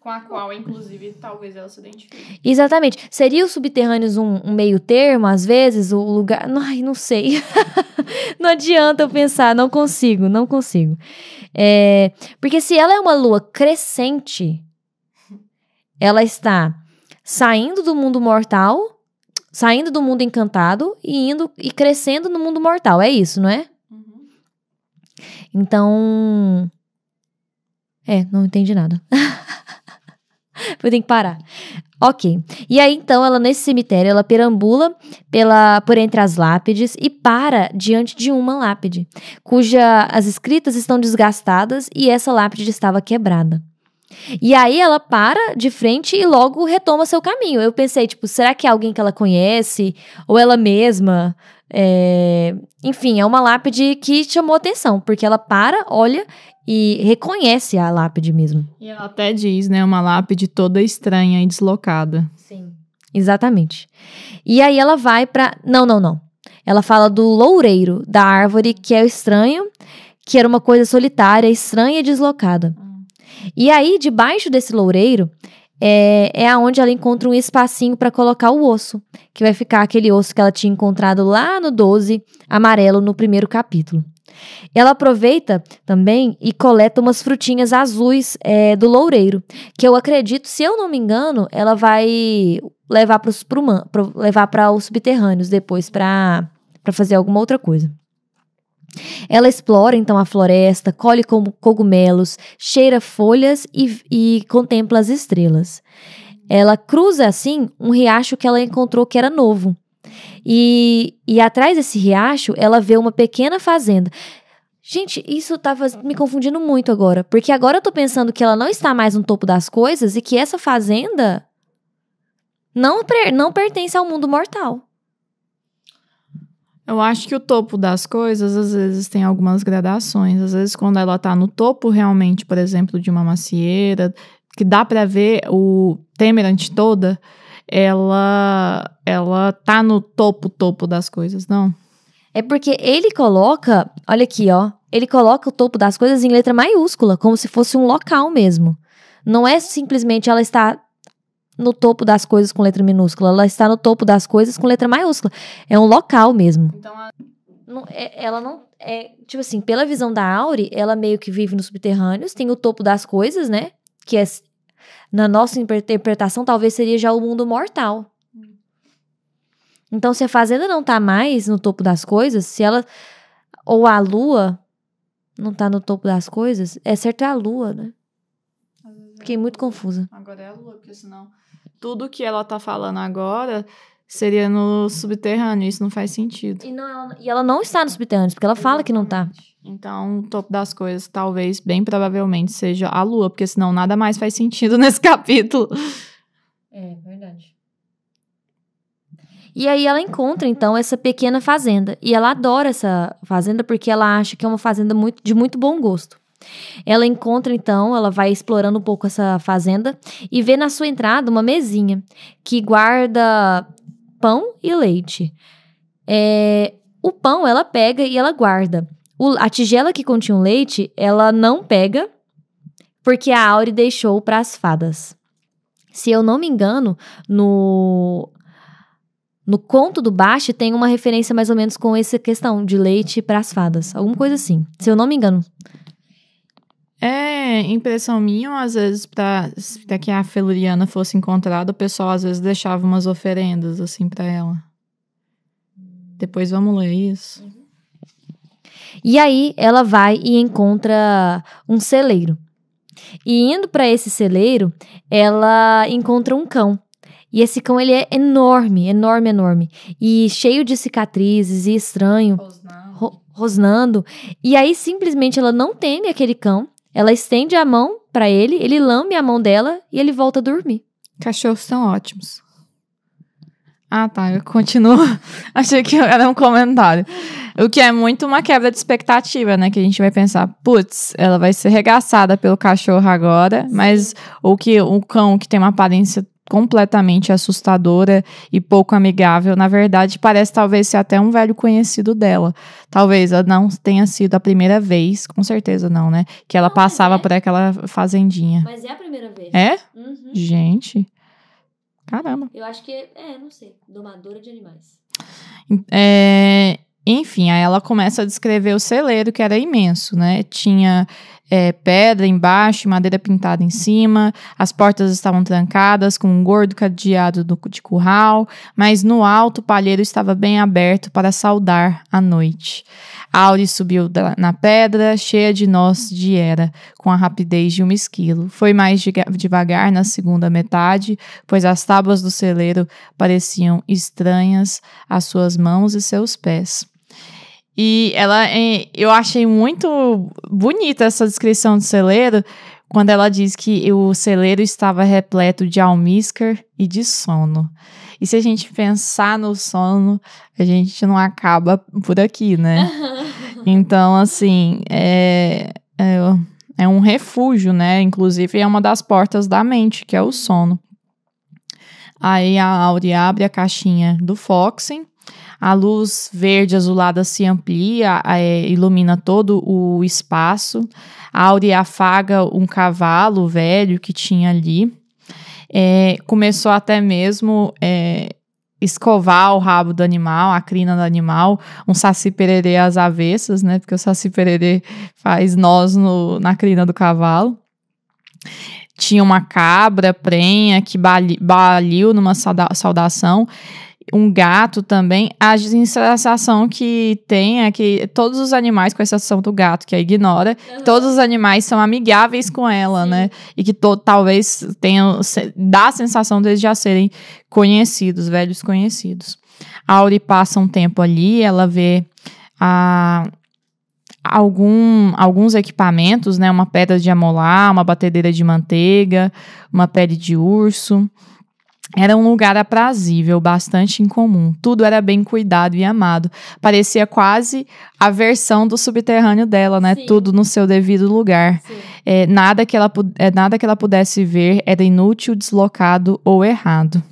Com a qual, inclusive, talvez ela se identifique. exatamente, seria os subterrâneos um, um meio termo às vezes, o lugar, ai, não sei. não adianta eu pensar, não consigo, não consigo. É, porque se ela é uma lua crescente, ela está saindo do mundo mortal, saindo do mundo encantado e indo e crescendo no mundo mortal. É isso, não é? Então. É, não entendi nada. Eu tenho que parar. Ok. E aí, então, ela nesse cemitério, ela perambula pela, por entre as lápides e para diante de uma lápide, cuja as escritas estão desgastadas e essa lápide estava quebrada. E aí ela para de frente e logo retoma seu caminho. Eu pensei, tipo, será que é alguém que ela conhece? Ou ela mesma? É, Enfim, é uma lápide que chamou atenção, porque ela para, olha e reconhece a lápide mesmo. E ela até diz, né? Uma lápide toda estranha e deslocada. Sim. Exatamente. E aí ela vai pra. Não, não, não. Ela fala do loureiro, da árvore que é o estranho, que era uma coisa solitária, estranha e deslocada. E aí, debaixo desse loureiro, é, é aonde ela encontra um espacinho para colocar o osso, que vai ficar aquele osso que ela tinha encontrado lá no 12, amarelo, no primeiro capítulo. Ela aproveita também e coleta umas frutinhas azuis é, do loureiro, que eu acredito, se eu não me engano, ela vai levar para os levar para os subterrâneos depois para para fazer alguma outra coisa. Ela explora então a floresta, colhe cogumelos, cheira folhas e, e contempla as estrelas. Ela cruza assim um riacho que ela encontrou que era novo. E, e atrás desse riacho, ela vê uma pequena fazenda. Gente, isso tava me confundindo muito agora. Porque agora eu tô pensando que ela não está mais no topo das coisas e que essa fazenda não, não pertence ao mundo mortal. Eu acho que o topo das coisas, às vezes, tem algumas gradações. Às vezes, quando ela tá no topo, realmente, por exemplo, de uma macieira, que dá pra ver o Temerant toda, ela, ela tá no topo, topo das coisas, não? É porque ele coloca, olha aqui, ó. Ele coloca o topo das coisas em letra maiúscula, como se fosse um local mesmo. Não é simplesmente ela está no topo das coisas com letra minúscula, ela está no topo das coisas com letra maiúscula. É um local mesmo. Então, Não- é- ela não. É, tipo assim, pela visão da Auri, ela meio que vive nos subterrâneos, tem o topo das coisas, né? Que é. Na nossa interpretação, talvez seria já o mundo mortal. Então, se a fazenda não tá mais no topo das coisas, se ela. Ou a lua não tá no topo das coisas, é certo é a lua, né? Fiquei muito confusa. Agora é a lua, porque senão tudo que ela tá falando agora seria no subterrâneo. Isso não faz sentido. E, não, ela, e ela não está nos subterrâneos, porque ela fala que não tá. Então, o topo das coisas, talvez, bem provavelmente, seja a lua, porque senão nada mais faz sentido nesse capítulo. É, verdade. E aí ela encontra, então, essa pequena fazenda. E ela adora essa fazenda porque ela acha que é uma fazenda muito, de muito bom gosto. Ela encontra, então, ela vai explorando um pouco essa fazenda e vê na sua entrada uma mesinha que guarda pão e leite. É, o pão ela pega e ela guarda. O- a tigela que continha o leite, ela não pega porque a Auri deixou para as fadas. Se eu não me engano, no no conto do Baste tem uma referência mais ou menos com essa questão de leite para as fadas, alguma coisa assim. Se eu não me engano. É impressão minha, ou às vezes, pra, pra que a Feluriana fosse encontrada, o pessoal às vezes deixava umas oferendas, assim, pra ela. Depois vamos ler isso. E aí ela vai e encontra um celeiro. E indo para esse celeiro, ela encontra um cão. E esse cão ele é enorme, enorme, enorme e cheio de cicatrizes e estranho, ro rosnando. E aí simplesmente ela não teme aquele cão. Ela estende a mão para ele, ele lambe a mão dela e ele volta a dormir. Cachorros são ótimos. Ah, tá. Eu continuo. Achei que era um comentário. O que é muito uma quebra de expectativa, né? Que a gente vai pensar, putz, ela vai ser regaçada pelo cachorro agora, mas o que o cão que tem uma aparência completamente assustadora e pouco amigável, na verdade, parece talvez ser até um velho conhecido dela. Talvez ela não tenha sido a primeira vez, com certeza não, né? Que ela não, passava é. por aquela fazendinha. Mas é a primeira vez. É? Uhum. Gente. Caramba. Eu acho que é, não sei, domadora de animais. É, enfim, aí ela começa a descrever o celeiro, que era imenso, né? Tinha é, pedra embaixo, madeira pintada em cima, as portas estavam trancadas com um gordo cadeado do, de curral, mas no alto o palheiro estava bem aberto para saudar a noite. Auri subiu da, na pedra, cheia de nós de era, com a rapidez de um esquilo. Foi mais de, devagar na segunda metade, pois as tábuas do celeiro pareciam estranhas às suas mãos e seus pés. E ela, é, eu achei muito bonita essa descrição do celeiro, quando ela diz que o celeiro estava repleto de almíscar e de sono. E se a gente pensar no sono, a gente não acaba por aqui, né? então, assim, é, é, é um refúgio, né? Inclusive, é uma das portas da mente, que é o sono. Aí a Auri abre a caixinha do Foxen a luz verde azulada se amplia, é, ilumina todo o espaço. A Auri afaga um cavalo velho que tinha ali. É, começou até mesmo é, escovar o rabo do animal, a crina do animal, um saci pererê às avessas, né? Porque o saci pererê faz nós no, na crina do cavalo. Tinha uma cabra prenha que baliu numa saudação um gato também, a sensação que tem é que todos os animais, com exceção do gato, que a ignora, uhum. todos os animais são amigáveis com ela, Sim. né? E que talvez tenham, dá a sensação deles já serem conhecidos, velhos conhecidos. A Auri passa um tempo ali, ela vê a, algum, alguns equipamentos, né? Uma pedra de amolar, uma batedeira de manteiga, uma pele de urso. Era um lugar aprazível, bastante incomum. Tudo era bem cuidado e amado. Parecia quase a versão do subterrâneo dela, né? Sim. Tudo no seu devido lugar. É, nada, que ela, é, nada que ela pudesse ver era inútil, deslocado ou errado.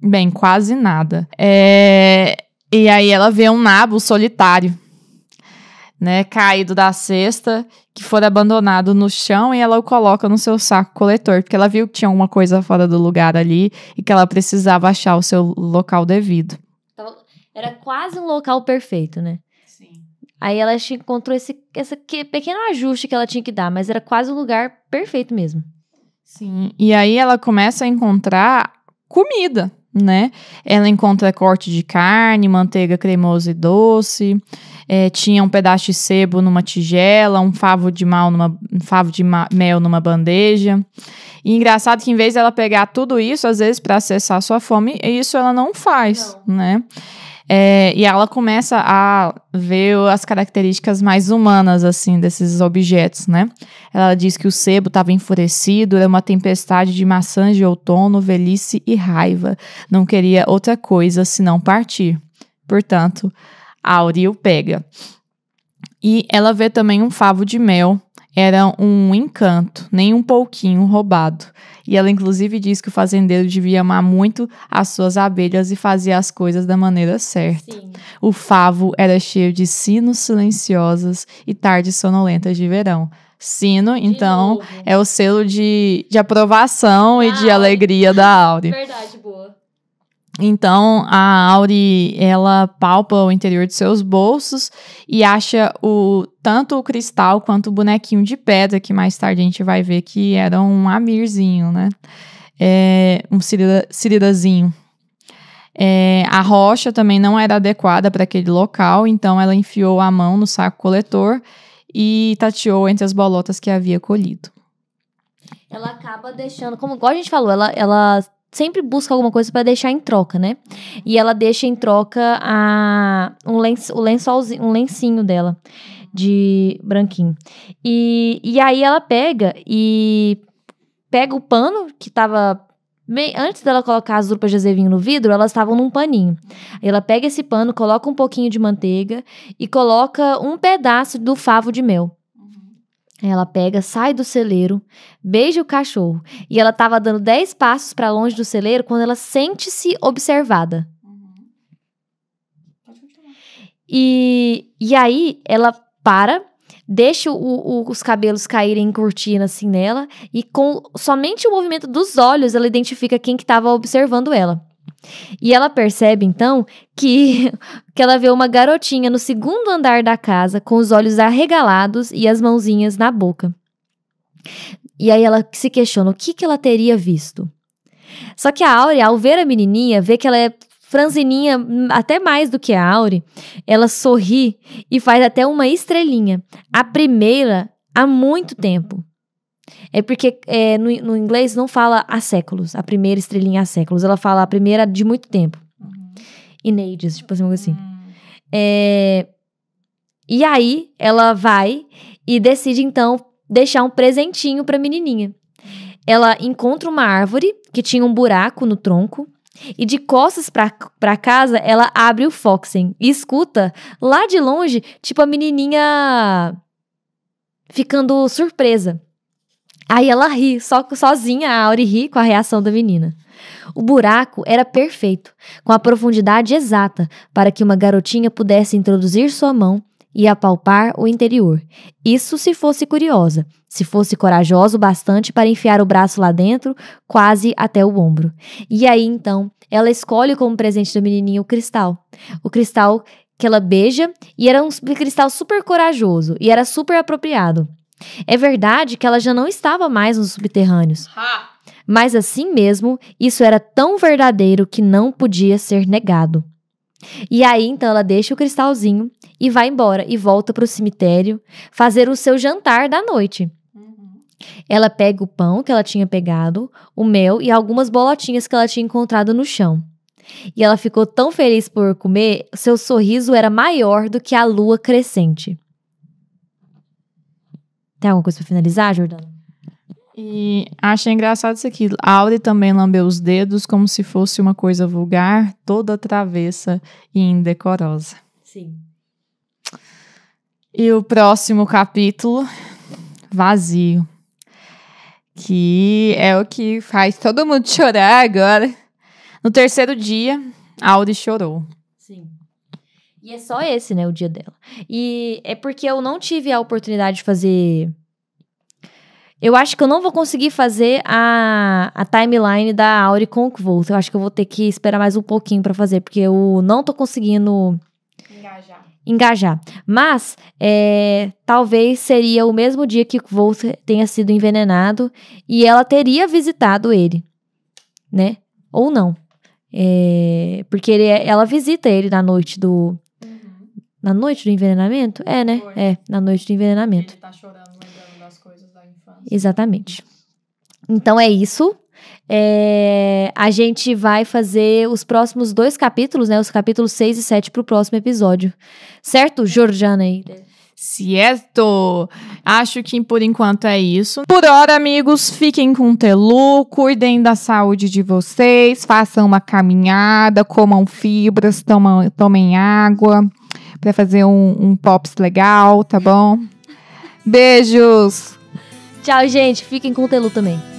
Bem, quase nada. É, e aí ela vê um nabo solitário né, caído da cesta, que for abandonado no chão e ela o coloca no seu saco coletor, porque ela viu que tinha uma coisa fora do lugar ali e que ela precisava achar o seu local devido. Então, era quase um local perfeito, né? Sim. Aí ela encontrou esse, esse pequeno ajuste que ela tinha que dar, mas era quase o lugar perfeito mesmo. Sim, e aí ela começa a encontrar comida, né? Ela encontra corte de carne, manteiga cremosa e doce, é, tinha um pedaço de sebo numa tigela, um favo de mal numa, um favo de mel numa bandeja. E engraçado que em vez dela pegar tudo isso, às vezes, para acessar sua fome, isso ela não faz, não. né? É, e ela começa a ver as características mais humanas, assim, desses objetos, né? Ela diz que o sebo estava enfurecido, era uma tempestade de maçãs de outono, velhice e raiva. Não queria outra coisa senão partir. Portanto, Auril pega. E ela vê também um favo de mel. Era um encanto, nem um pouquinho roubado. E ela, inclusive, diz que o fazendeiro devia amar muito as suas abelhas e fazia as coisas da maneira certa. Sim. O favo era cheio de sinos silenciosos e tardes sonolentas de verão. Sino, de então, novo. é o selo de, de aprovação e de alegria da Aure. Verdade, boa. Então, a Auri, ela palpa o interior de seus bolsos e acha o tanto o cristal quanto o bonequinho de pedra, que mais tarde a gente vai ver que era um amirzinho, né? É, um cirirazinho. É, a rocha também não era adequada para aquele local, então ela enfiou a mão no saco coletor e tateou entre as bolotas que havia colhido. Ela acaba deixando, como igual a gente falou, ela, ela sempre busca alguma coisa para deixar em troca, né? E ela deixa em troca a, um, lenço, o lençolzinho, um lencinho dela de branquinho. E, e aí ela pega e pega o pano que tava Bem, antes dela colocar as drupas de azevinho no vidro, elas estavam num paninho. Ela pega esse pano, coloca um pouquinho de manteiga e coloca um pedaço do favo de mel. Ela pega, sai do celeiro, beija o cachorro. E ela estava dando 10 passos para longe do celeiro quando ela sente-se observada. E, e aí ela para deixa o, o, os cabelos caírem em cortina assim nela e com somente o movimento dos olhos ela identifica quem que estava observando ela. E ela percebe então que, que ela vê uma garotinha no segundo andar da casa com os olhos arregalados e as mãozinhas na boca. E aí ela se questiona o que, que ela teria visto. Só que a Áurea, ao ver a menininha, vê que ela é franzininha, hum, até mais do que a Auri, ela sorri e faz até uma estrelinha. A primeira há muito tempo. É porque é, no, no, inglês não fala há séculos, a primeira estrelinha há séculos. Ela fala a primeira de muito tempo. Uhum. In ages, tipo assim. assim. Uhum. É, e aí ela vai e decide então deixar um presentinho pra menininha. Ela encontra uma árvore que tinha um buraco no tronco e de costas pra, casa, ela abre o Foxen e escuta lá de longe, tipo a menininha ficando surpresa. Aí ela ri, só sozinha a Auri ri com a reação da menina. O buraco era perfeito, com a profundidade exata para que uma garotinha pudesse introduzir sua mão e apalpar o interior. Isso se fosse curiosa, se fosse corajoso bastante para enfiar o braço lá dentro, quase até o ombro. E aí então, ela escolhe como presente da menininha o cristal. O cristal que ela beija e era um cristal super corajoso e era super apropriado. É verdade que ela já não estava mais nos subterrâneos. Mas assim mesmo, isso era tão verdadeiro que não podia ser negado. E aí, então, ela deixa o cristalzinho e vai embora e volta para o cemitério fazer o seu jantar da noite. Uhum. Ela pega o pão que ela tinha pegado, o mel e algumas bolotinhas que ela tinha encontrado no chão. E ela ficou tão feliz por comer, seu sorriso era maior do que a lua crescente. Tem alguma coisa para finalizar, Jordana? E achei engraçado isso aqui. A Auri também lambeu os dedos como se fosse uma coisa vulgar, toda travessa e indecorosa. Sim. E o próximo capítulo, vazio. Que é o que faz todo mundo chorar agora. No terceiro dia, a Audi chorou. Sim. E é só esse, né, o dia dela. E é porque eu não tive a oportunidade de fazer. Eu acho que eu não vou conseguir fazer a, a timeline da Auri com o Volt. Eu acho que eu vou ter que esperar mais um pouquinho para fazer, porque eu não tô conseguindo engajar. Mas é, talvez seria o mesmo dia que Volt tenha sido envenenado e ela teria visitado ele, né? Ou não. É, porque ele, é, ela visita ele na noite do. Na noite do envenenamento? É, né? Foi. É, na noite do envenenamento. Ele tá chorando, lembrando das coisas da infância. Exatamente. Então é isso. É, a gente vai fazer os próximos dois capítulos, né? Os capítulos 6 e 7 para o próximo episódio. Certo, Georgiana? Certo! Acho que por enquanto é isso. Por hora, amigos, fiquem com o Telu, cuidem da saúde de vocês, façam uma caminhada, comam fibras, tomam, tomem água para fazer um, um pops legal, tá bom? Beijos! Tchau, gente. Fiquem com o Telu também.